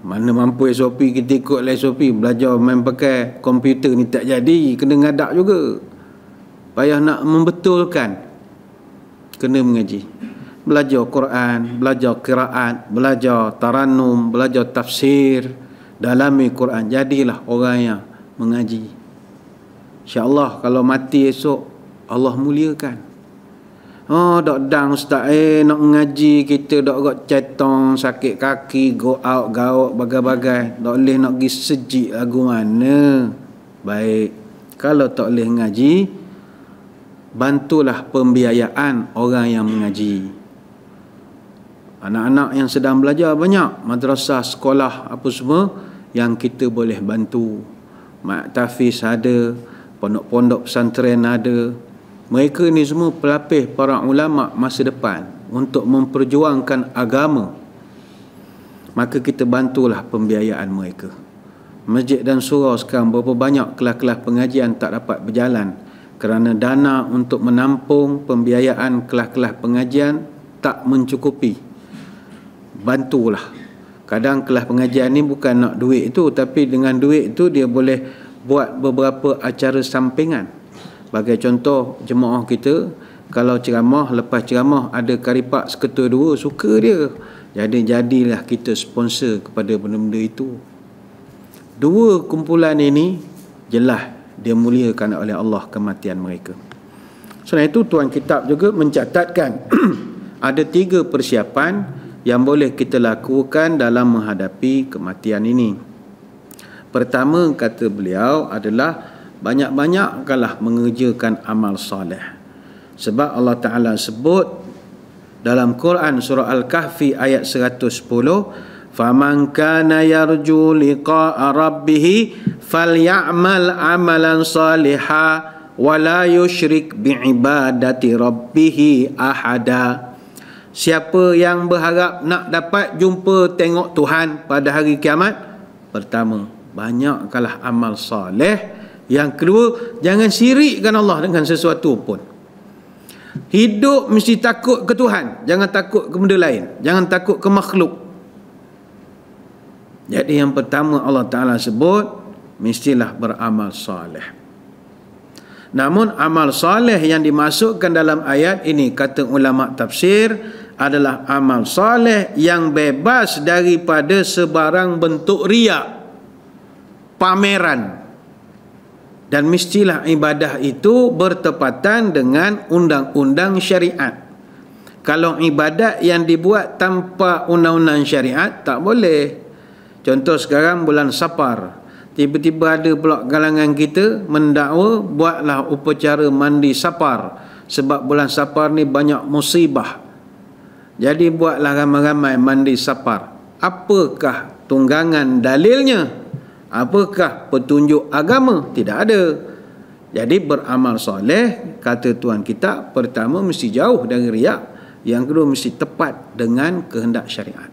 mana mampu SOP kita ikut lah SOP belajar main pakai komputer ni tak jadi kena ngadak juga. Payah nak membetulkan kena mengaji. Belajar Quran belajar kiraat belajar taranum belajar tafsir dalami Quran. Jadilah orang yang mengaji. insyaAllah kalau mati esok Allah muliakan Oh, dok dang ustaz eh nak ngaji kita dok got cetong sakit kaki go out gauk bagai-bagai dok leh nak pergi sejik lagu mana. Baik. Kalau tak leh ngaji bantulah pembiayaan orang yang mengaji. Anak-anak yang sedang belajar banyak madrasah, sekolah apa semua yang kita boleh bantu. Mak Tafiz ada, pondok-pondok pesantren ada, mereka ni semua pelapis para ulama masa depan untuk memperjuangkan agama. Maka kita bantulah pembiayaan mereka. Masjid dan surau sekarang berapa banyak kelas-kelas pengajian tak dapat berjalan kerana dana untuk menampung pembiayaan kelas-kelas pengajian tak mencukupi. Bantulah. Kadang kelas pengajian ni bukan nak duit itu tapi dengan duit itu dia boleh buat beberapa acara sampingan Bagi contoh jemaah kita kalau ceramah lepas ceramah ada karipak seketul dua suka dia. Jadi jadilah kita sponsor kepada benda-benda itu. Dua kumpulan ini jelas dia muliakan oleh Allah kematian mereka. Selain itu tuan kitab juga mencatatkan ada tiga persiapan yang boleh kita lakukan dalam menghadapi kematian ini. Pertama kata beliau adalah banyak-banyaklah mengerjakan amal soleh. Sebab Allah Taala sebut dalam Quran surah Al-Kahfi ayat 110, "Faman kana yarju liqa'a rabbih faly'amal 'amalan saliha wa la yusyrik bi'ibadati rabbih ahada." Siapa yang berharap nak dapat jumpa tengok Tuhan pada hari kiamat? Pertama, banyaklah amal soleh yang kedua, jangan sirikkan Allah dengan sesuatu pun. Hidup mesti takut ke Tuhan. Jangan takut ke benda lain. Jangan takut ke makhluk. Jadi yang pertama Allah Ta'ala sebut mestilah beramal soleh. Namun amal soleh yang dimasukkan dalam ayat ini kata ulama tafsir adalah amal soleh yang bebas daripada sebarang bentuk riak, pameran. Dan mestilah ibadah itu bertepatan dengan undang-undang syariat. Kalau ibadat yang dibuat tanpa undang-undang syariat tak boleh. Contoh sekarang bulan Safar. Tiba-tiba ada pula galangan kita mendakwa buatlah upacara mandi sapar sebab bulan sapar ni banyak musibah. Jadi buatlah ramai-ramai mandi sapar. Apakah tunggangan dalilnya? Apakah petunjuk agama? Tidak ada. Jadi beramal soleh kata Tuhan kita pertama mesti jauh dari riak, yang kedua mesti tepat dengan kehendak syariat.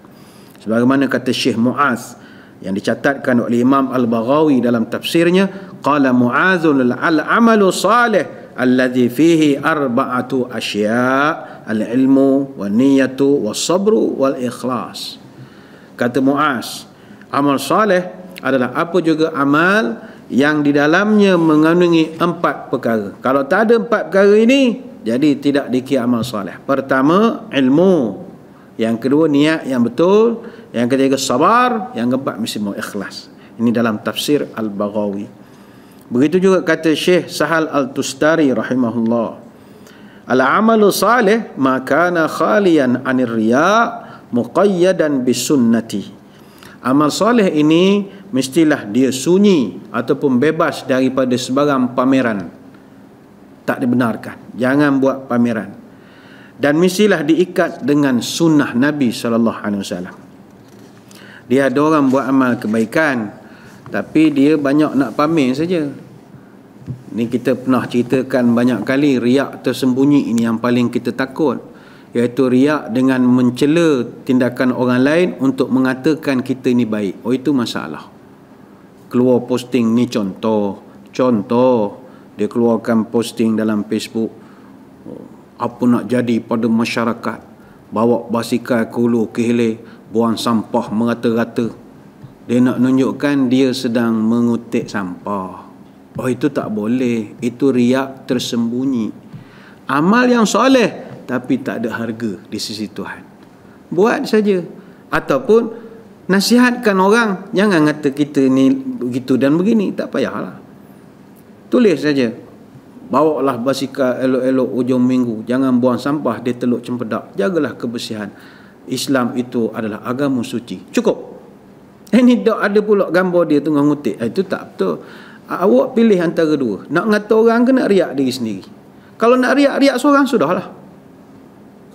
Sebagaimana kata Syekh Muaz yang dicatatkan oleh Imam Al-Baghawi dalam tafsirnya qala mu'adzul al-amalu salih alladhi fihi arba'atu asya' al-ilmu wan niyatu was sabru wal ikhlas kata Muaz amal salih adalah apa juga amal yang di dalamnya mengandungi empat perkara. Kalau tak ada empat perkara ini jadi tidak dikira amal salih pertama ilmu. Yang kedua niat yang betul. Yang ketiga sabar. Yang keempat mesti mau ikhlas. Ini dalam tafsir al-Baghawi. Begitu juga kata Syekh Sahal Al-Tustari rahimahullah. Al-amalu salih ma kana khalian anir riya muqayyadan bisunnati amal salih ini mestilah dia sunyi ataupun bebas daripada sebarang pameran tak dibenarkan jangan buat pameran dan mestilah diikat dengan sunnah Nabi sallallahu alaihi wasallam. Dia ada orang buat amal kebaikan tapi dia banyak nak pamer saja. Ni kita pernah ceritakan banyak kali riak tersembunyi ini yang paling kita takut iaitu riak dengan mencela tindakan orang lain untuk mengatakan kita ni baik. Oh itu masalah. Keluar posting ni contoh. Contoh dia keluarkan posting dalam Facebook apa nak jadi pada masyarakat? Bawa basikal ke hulu ke hilir buang sampah merata-rata. Dia nak tunjukkan dia sedang mengutik sampah. Oh itu tak boleh. Itu riak tersembunyi. Amal yang soleh tapi tak ada harga di sisi Tuhan. Buat saja. Ataupun nasihatkan orang jangan kata kita ni begitu dan begini tak payahlah tulis saja Bawalah basikal elok-elok ujung minggu. Jangan buang sampah di teluk cempedak. Jagalah kebersihan. Islam itu adalah agama suci. Cukup. Ini tak ada pula gambar dia tengah ngutik. Eh, itu tak betul. Awak pilih antara dua. Nak ngata orang ke nak riak diri sendiri? Kalau nak riak-riak seorang, sudahlah.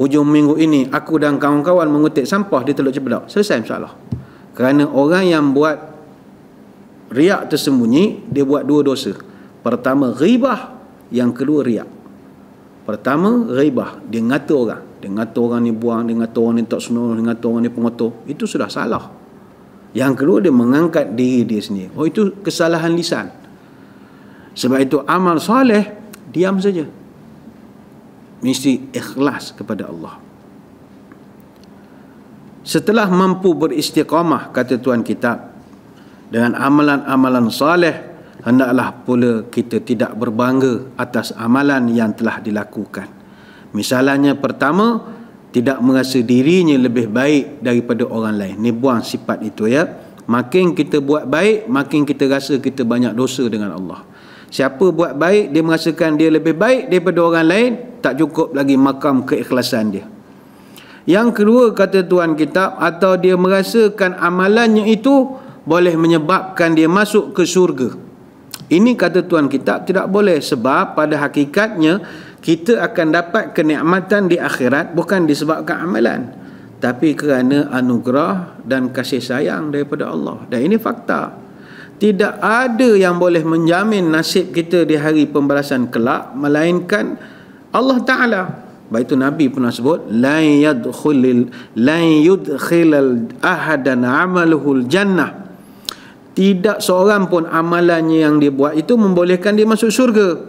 Hujung minggu ini, aku dan kawan-kawan mengutik sampah di teluk cempedak. Selesai masalah. Kerana orang yang buat riak tersembunyi, dia buat dua dosa. Pertama, ribah yang kedua riak. Pertama ribah dia ngata orang. Dia ngata orang ni buang dia ngata orang ni tak senang dia ngata orang ni pengotor. Itu sudah salah. Yang kedua dia mengangkat diri dia sendiri. Oh itu kesalahan lisan. Sebab itu amal soleh diam saja. Mesti ikhlas kepada Allah setelah mampu beristiqamah kata Tuan Kitab dengan amalan-amalan soleh hendaklah pula kita tidak berbangga atas amalan yang telah dilakukan. Misalnya pertama, tidak merasa dirinya lebih baik daripada orang lain. Ni buang sifat itu ya. Makin kita buat baik, makin kita rasa kita banyak dosa dengan Allah. Siapa buat baik, dia merasakan dia lebih baik daripada orang lain, tak cukup lagi makam keikhlasan dia. Yang kedua kata Tuhan kitab atau dia merasakan amalannya itu boleh menyebabkan dia masuk ke syurga. Ini kata Tuhan kita tidak boleh sebab pada hakikatnya kita akan dapat kenikmatan di akhirat bukan disebabkan amalan tapi kerana anugerah dan kasih sayang daripada Allah. Dan ini fakta. Tidak ada yang boleh menjamin nasib kita di hari pembalasan kelak melainkan Allah Taala. Baik itu Nabi pernah sebut la yadkhulul la yudkhilal ahadan amaluhul jannah. Tidak seorang pun amalannya yang dia buat itu membolehkan dia masuk syurga.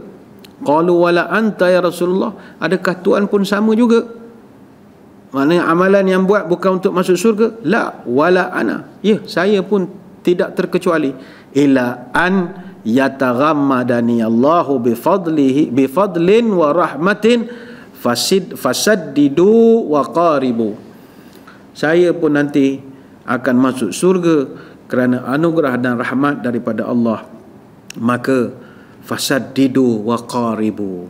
Qalu wala anta ya rasulullah adakah tuan pun sama juga? Maknanya amalan yang buat bukan untuk masuk syurga? La wala ana. Ya saya pun tidak terkecuali. Ila an yataghammadani Allahu bi fadlihi bi fadlin wa rahmatin fasid fasaddidu wa qaribu. Saya pun nanti akan masuk surga kerana anugerah dan rahmat daripada Allah. Maka fasaddidu wa qaribu.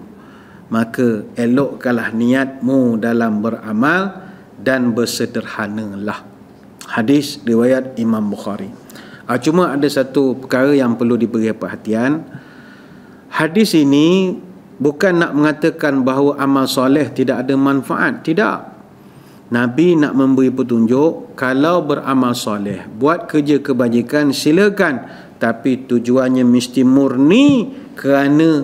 Maka elokkanlah niatmu dalam beramal dan bersederhanalah. Hadis riwayat Imam Bukhari. Uh, cuma ada satu perkara yang perlu diberi perhatian. Hadis ini bukan nak mengatakan bahawa amal soleh tidak ada manfaat. Tidak. Nabi nak memberi petunjuk kalau beramal soleh buat kerja kebajikan silakan. Tapi tujuannya mesti murni kerana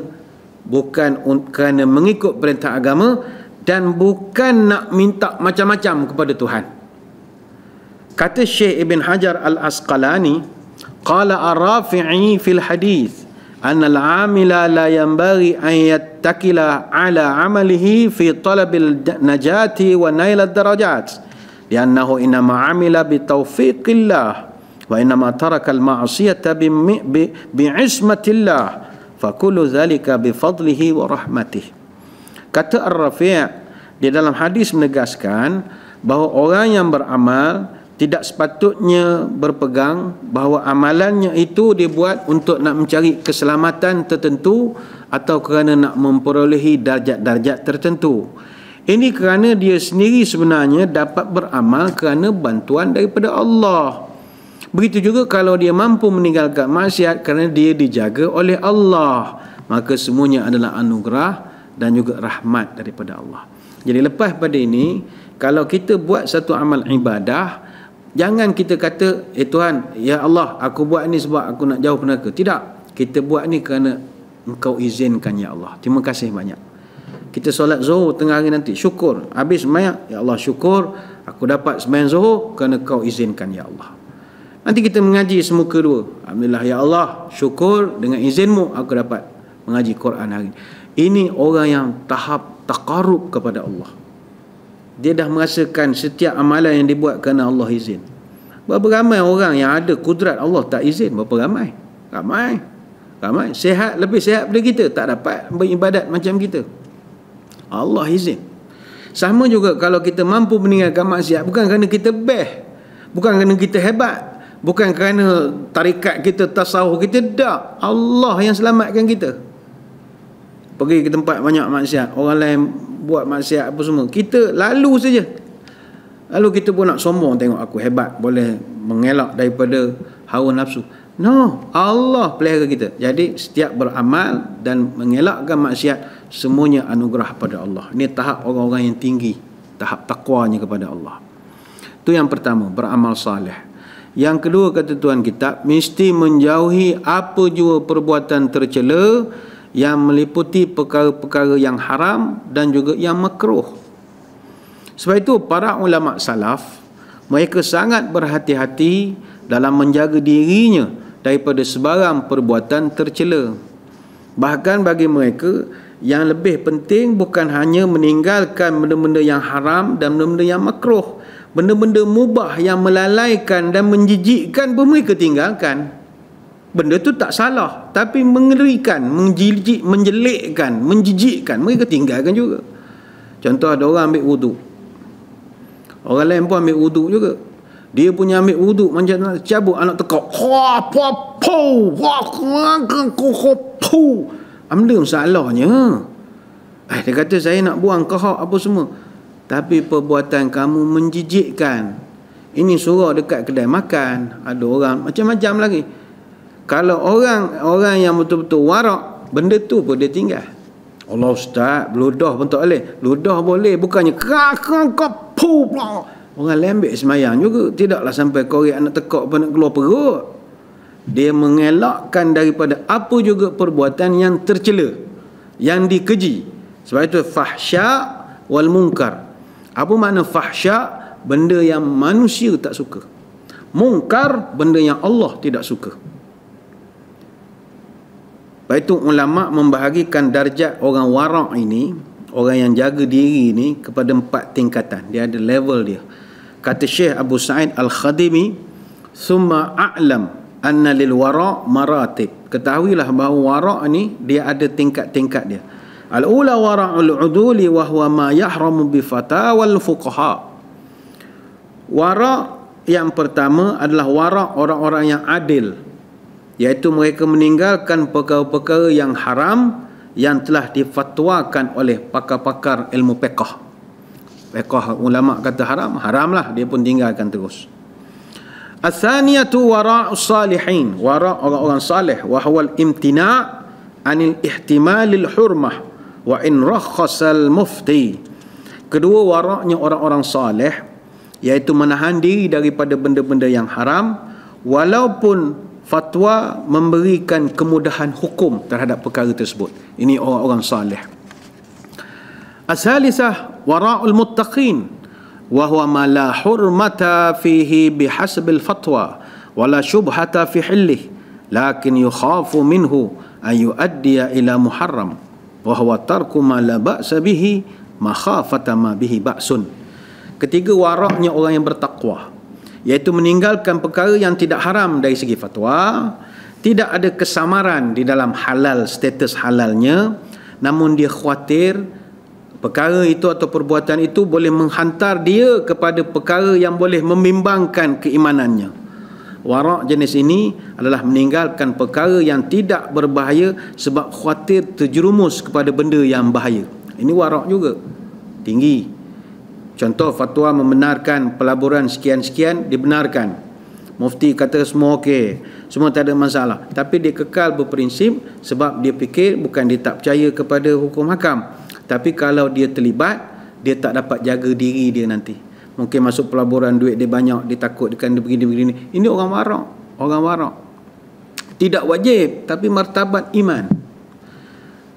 bukan kerana mengikut perintah agama dan bukan nak minta macam-macam kepada Tuhan. Kata Syekh Ibn Hajar Al-Asqalani, qala Ar-Rafi'i fil hadis anna al-'amila la yanbaghi an yattakila 'ala 'amalihi fi talab al-najati wa nail ad-darajat li'annahu inma 'amila bi tawfiqillah wa inma taraka al-ma'siyata bi bi'ismatillah fakulu zalika bifadlihi wa rahmatih kata Ar-Rafi' di dalam hadis menegaskan bahawa orang yang beramal tidak sepatutnya berpegang bahawa amalannya itu dibuat untuk nak mencari keselamatan tertentu atau kerana nak memperolehi darjat-darjat tertentu. Ini kerana dia sendiri sebenarnya dapat beramal kerana bantuan daripada Allah. Begitu juga kalau dia mampu meninggalkan maksiat kerana dia dijaga oleh Allah, maka semuanya adalah anugerah dan juga rahmat daripada Allah. Jadi lepas pada ini, kalau kita buat satu amal ibadah, jangan kita kata, "Eh Tuhan, ya Allah, aku buat ini sebab aku nak jauh neraka." Tidak. Kita buat ini kerana Engkau izinkan ya Allah. Terima kasih banyak. Kita solat Zuhur tengah hari nanti, syukur. Habis sembahyang, ya Allah syukur aku dapat sembahyang Zuhur kerana Kau izinkan ya Allah. Nanti kita mengaji semuka dua. Alhamdulillah ya Allah, syukur dengan izinmu aku dapat mengaji Quran hari ini. Ini orang yang tahap takarub kepada Allah. Dia dah merasakan setiap amalan yang dibuat kerana Allah izin. Berapa ramai orang yang ada kudrat Allah tak izin? Berapa ramai? Ramai. Ramai. Sehat, lebih sehat daripada kita. Tak dapat beribadat macam kita. Allah izin. Sama juga kalau kita mampu meninggalkan maksiat. Bukan kerana kita best. Bukan kerana kita hebat. Bukan kerana tarikat kita, tasawuf kita, tak. Allah yang selamatkan kita. Pergi ke tempat banyak maksiat. Orang lain buat maksiat apa semua. Kita lalu saja. Lalu kita pun nak sombong tengok aku hebat. Boleh mengelak daripada hawa nafsu. No, Allah pelihara kita. Jadi setiap beramal dan mengelakkan maksiat, semuanya anugerah pada Allah. Ini tahap orang-orang yang tinggi. Tahap takwanya kepada Allah. Itu yang pertama, beramal salih. Yang kedua kata Tuhan kita mesti menjauhi apa jua perbuatan tercela yang meliputi perkara-perkara yang haram dan juga yang makruh. Sebab itu para ulama salaf mereka sangat berhati-hati dalam menjaga dirinya daripada sebarang perbuatan tercela. Bahkan bagi mereka yang lebih penting bukan hanya meninggalkan benda-benda yang haram dan benda-benda yang makruh benda-benda mubah yang melalaikan dan menjijikkan pun mereka tinggalkan benda tu tak salah tapi mengerikan menjijik menjelekkan menjijikkan. Mereka tinggalkan juga. Contoh ada orang ambil wuduk. Orang lain pun ambil wuduk juga. Dia punya ambil wuduk macam nak cabut anak tekak. Ha pa po wa kan ko ko po ambil salahnya eh dia kata saya nak buang kahak apa semua. Tapi perbuatan kamu menjijikkan. Ini surah dekat kedai makan. Ada orang macam-macam lagi kalau orang orang yang betul-betul warak benda tu pun dia tinggal. Allah Ustaz ludah pun tak boleh. Ludah boleh bukannya kakak kapu orang lembek semayang juga. Tidaklah sampai korek anak tekak pun nak keluar perut. Dia mengelakkan daripada apa juga perbuatan yang tercela yang dikeji. Sebab itu fahsya wal munkar. Apa makna fahsya? Benda yang manusia tak suka. Mungkar, benda yang Allah tidak suka. Baik itu ulama membahagikan darjat orang warak ini orang yang jaga diri ni kepada empat tingkatan. Dia ada level dia. Kata Syekh Abu Sa'id Al-Khadimi summa a'lam anna lil wara' maratib. Ketahuilah bahawa wara' ni dia ada tingkat-tingkat dia. Al-ula wara'ul uduli wa huwa ma yahramu bi fatawal fuqaha. Wara' yang pertama adalah wara' orang-orang yang adil iaitu mereka meninggalkan perkara-perkara yang haram yang telah difatwakan oleh pakar-pakar ilmu fiqh. Fiqh ulama kata haram, haramlah dia pun tinggalkan terus. Atsaniyatu wara'u salihin, wara' orang-orang salih wa huwa al-imtina' anil ihtimalil hurmah wa in rakhasal mufti. Kedua wara'nya orang-orang salih iaitu menahan diri daripada benda-benda yang haram walaupun fatwa memberikan kemudahan hukum terhadap perkara tersebut. Ini orang-orang salih. Asalisah wara'ul muttaqin wa huwa ma la hurmata fihi bihasbil fatwa wala syubhata fi hillih lakin yukhafu minhu an yuaddiya ila muharram wa huwa tarku ma la ba'sa bihi makhafata ma bihi ba'sun. Ketiga waraknya orang yang bertakwa iaitu meninggalkan perkara yang tidak haram dari segi fatwa tidak ada kesamaran di dalam halal status halalnya namun dia khawatir perkara itu atau perbuatan itu boleh menghantar dia kepada perkara yang boleh membimbangkan keimanannya. Warak jenis ini adalah meninggalkan perkara yang tidak berbahaya sebab khawatir terjerumus kepada benda yang bahaya. Ini warak juga. Tinggi Contoh fatwa membenarkan pelaburan sekian-sekian dibenarkan. Mufti kata semua okey, semua tak ada masalah. Tapi dia kekal berprinsip sebab dia fikir bukan dia tak percaya kepada hukum hakam. Tapi kalau dia terlibat, dia tak dapat jaga diri dia nanti. Mungkin masuk pelaburan duit dia banyak, dia takut dia begini-begini. Ini orang warak, orang warak. Tidak wajib tapi martabat iman.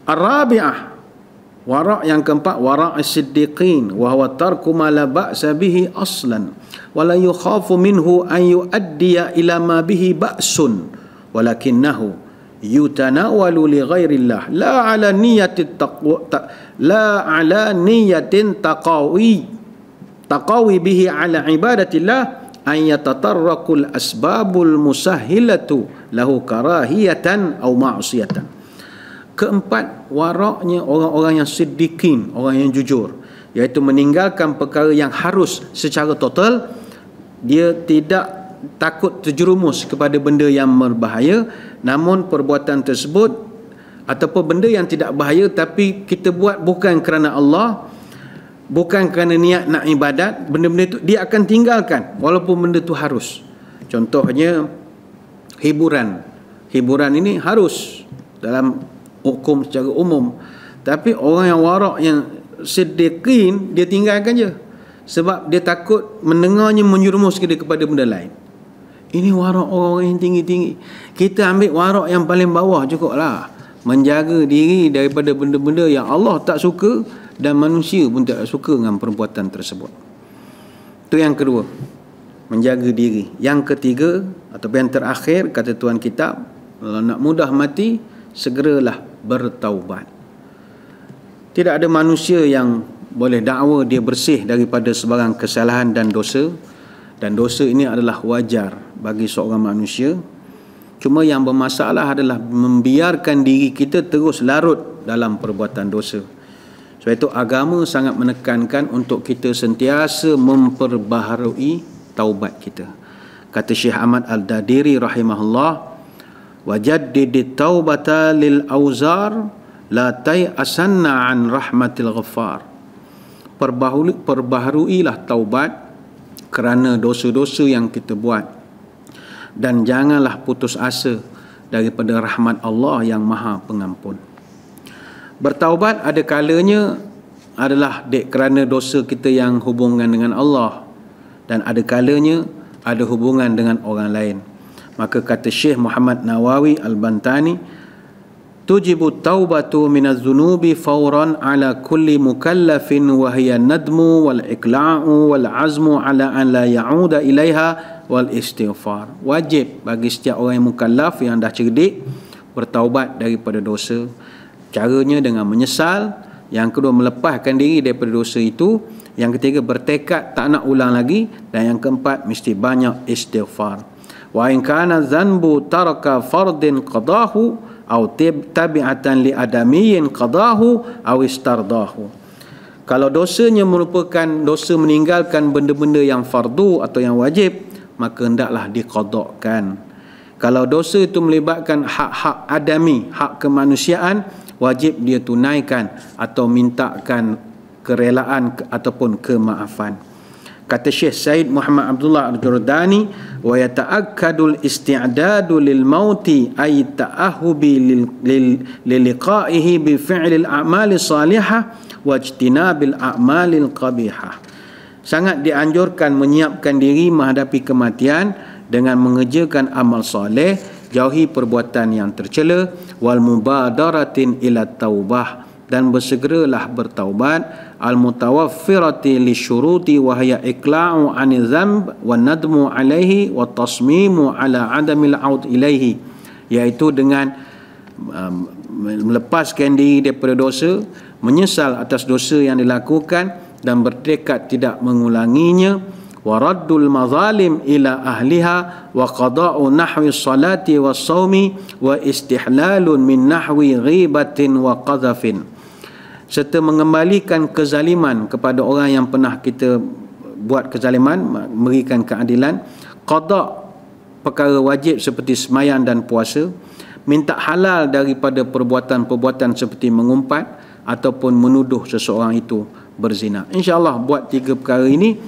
Arabiah Warak yang keempat warak as-siddiqin wa huwa tarku ma la ba'sa bihi aslan wa la yukhafu minhu an yuaddiya ila ma bihi ba'sun walakinnahu yutanawalu li ghairillah la ala niyyati taqwa ta, la ala niyyatin taqawi taqawi bihi ala ibadatillah an yatatarrakul asbabul musahhilatu lahu karahiyatan aw ma'siyatan Keempat, waraknya orang-orang yang sedikin, orang yang jujur. Iaitu meninggalkan perkara yang harus secara total. Dia tidak takut terjerumus kepada benda yang berbahaya. Namun perbuatan tersebut ataupun benda yang tidak bahaya tapi kita buat bukan kerana Allah. Bukan kerana niat nak ibadat. Benda-benda itu dia akan tinggalkan walaupun benda itu harus. Contohnya hiburan. Hiburan ini harus dalam hukum secara umum. Tapi orang yang warak yang sedekin dia tinggalkan je. Sebab dia takut mendengarnya menjerumuskan dia kepada benda lain. Ini warak orang yang tinggi-tinggi. Kita ambil warak yang paling bawah cukup lah menjaga diri daripada benda-benda yang Allah tak suka dan manusia pun tak suka dengan perbuatan tersebut. Itu yang kedua. Menjaga diri. Yang ketiga ataupun yang terakhir kata Tuan Kitab kalau nak mudah mati segeralah bertaubat. Tidak ada manusia yang boleh dakwa dia bersih daripada sebarang kesalahan dan dosa dan dosa ini adalah wajar bagi seorang manusia. Cuma yang bermasalah adalah membiarkan diri kita terus larut dalam perbuatan dosa. Sebab itu agama sangat menekankan untuk kita sentiasa memperbaharui taubat kita. Kata Syekh Ahmad Al-Dadiri rahimahullah, taubata lil auzar asanna an rahmatil ghaffar perbaharui perbaharuilah taubat kerana dosa-dosa yang kita buat. Dan janganlah putus asa daripada rahmat Allah yang Maha Pengampun. Bertaubat ada kalanya adalah dek kerana dosa kita yang hubungan dengan Allah. Dan ada kalanya ada hubungan dengan orang lain maka kata Syekh Muhammad Nawawi Al-Bantani tujibu taubatu minaz zunubi fawran ala kulli mukallafin wa hiya nadmu wal ikla'u wal azmu ala an la ya'uda ilaiha wal istighfar. Wajib bagi setiap orang yang mukallaf yang dah cerdik bertaubat daripada dosa. Caranya dengan menyesal. Yang kedua melepaskan diri daripada dosa itu. Yang ketiga bertekad tak nak ulang lagi. Dan yang keempat mesti banyak istighfar wa in kana dhanbu taraka fardin qadahu au tabi'atan li adamiyyin qadahu au istardahu. Kalau dosanya merupakan dosa meninggalkan benda-benda yang fardu atau yang wajib maka hendaklah diqadakkan kalau dosa itu melibatkan hak-hak adami hak kemanusiaan wajib dia tunaikan atau mintakan kerelaan ataupun kemaafan kata Syekh Said Muhammad Abdullah Al-Jordani wa yata'akkadul isti'dadu lil mauti ay ta'ahubi lil liqa'ihi bi fi'lil a'mali salihah wa ijtinabil a'malil qabihah. Sangat dianjurkan menyiapkan diri menghadapi kematian dengan mengerjakan amal soleh jauhi perbuatan yang tercela wal mubadaratin ila taubah dan bersegeralah bertaubat al mutawaffirati li syuruti wa hiya iqla'u an dhanb wa nadmu alaihi wa tasmimu ala adamil aud ilaihi iaitu dengan um, melepaskan diri daripada dosa menyesal atas dosa yang dilakukan dan bertekad tidak mengulanginya. Waraddul mazalim ila ahliha wa qada'u nahwi salati wa sawmi wa istihlalun min nahwi ghibatin wa qadhafin serta mengembalikan kezaliman kepada orang yang pernah kita buat kezaliman memberikan keadilan qada' perkara wajib seperti semayan dan puasa minta halal daripada perbuatan-perbuatan seperti mengumpat ataupun menuduh seseorang itu berzina insyaallah buat tiga perkara ini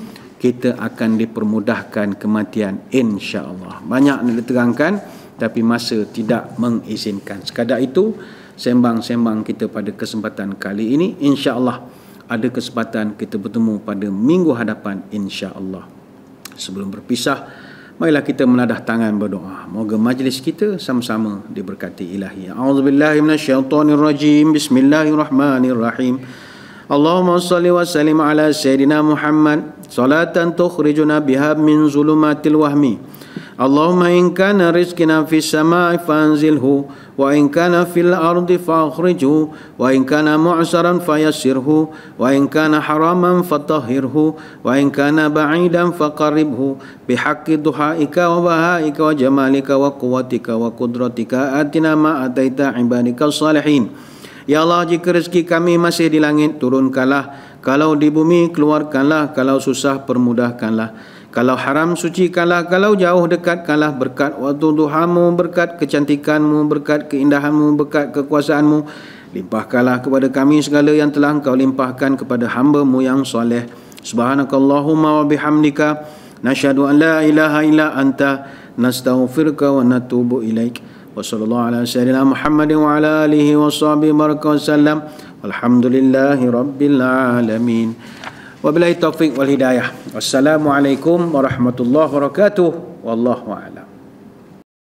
kita akan dipermudahkan kematian insya-Allah. Banyak yang diterangkan tapi masa tidak mengizinkan. Sekadar itu sembang-sembang kita pada kesempatan kali ini insya-Allah ada kesempatan kita bertemu pada minggu hadapan insya-Allah. Sebelum berpisah, marilah kita menadah tangan berdoa. Moga majlis kita sama-sama diberkati Ilahi. A'udzubillahi minasyaitonirrajim. Bismillahirrahmanirrahim. Allahumma salli wa sallim ala sayyidina Muhammad salatan tukhrijuna biha min zulumatil wahmi. Allahumma in kana rizqina fis sama'i fanzilhu وإن كان في الأرض فأخرجه وإن كان معسرا فيسره وإن كان حراما فطهره وإن كان بعيدا فقربه بحق دعائك وبهائك وجمالك وقوتك وقدرتك آتنا ما أتيت عبادك الصالحين Ya Allah jika rezeki kami masih di langit turunkanlah kalau di bumi keluarkanlah kalau susah permudahkanlah kalau haram suci, kalah kalau jauh dekat, kalah berkat waktu duhamu, berkat kecantikanmu, berkat keindahanmu, berkat kekuasaanmu. Limpahkanlah kepada kami segala yang telah engkau limpahkan kepada hamba-Mu yang soleh. Subhanakallahumma wa bihamdika nashhadu an la ilaha illa anta nastaghfiruka wa natubu ilaik. Wa sallallahu ala sayyidina Muhammadin wa ala alihi wa sahbihi wa sallam. Alhamdulillahirabbil alamin. Wabillahi taufiq wal hidayah. Wassalamualaikum warahmatullahi wabarakatuh. Wallahu a'lam.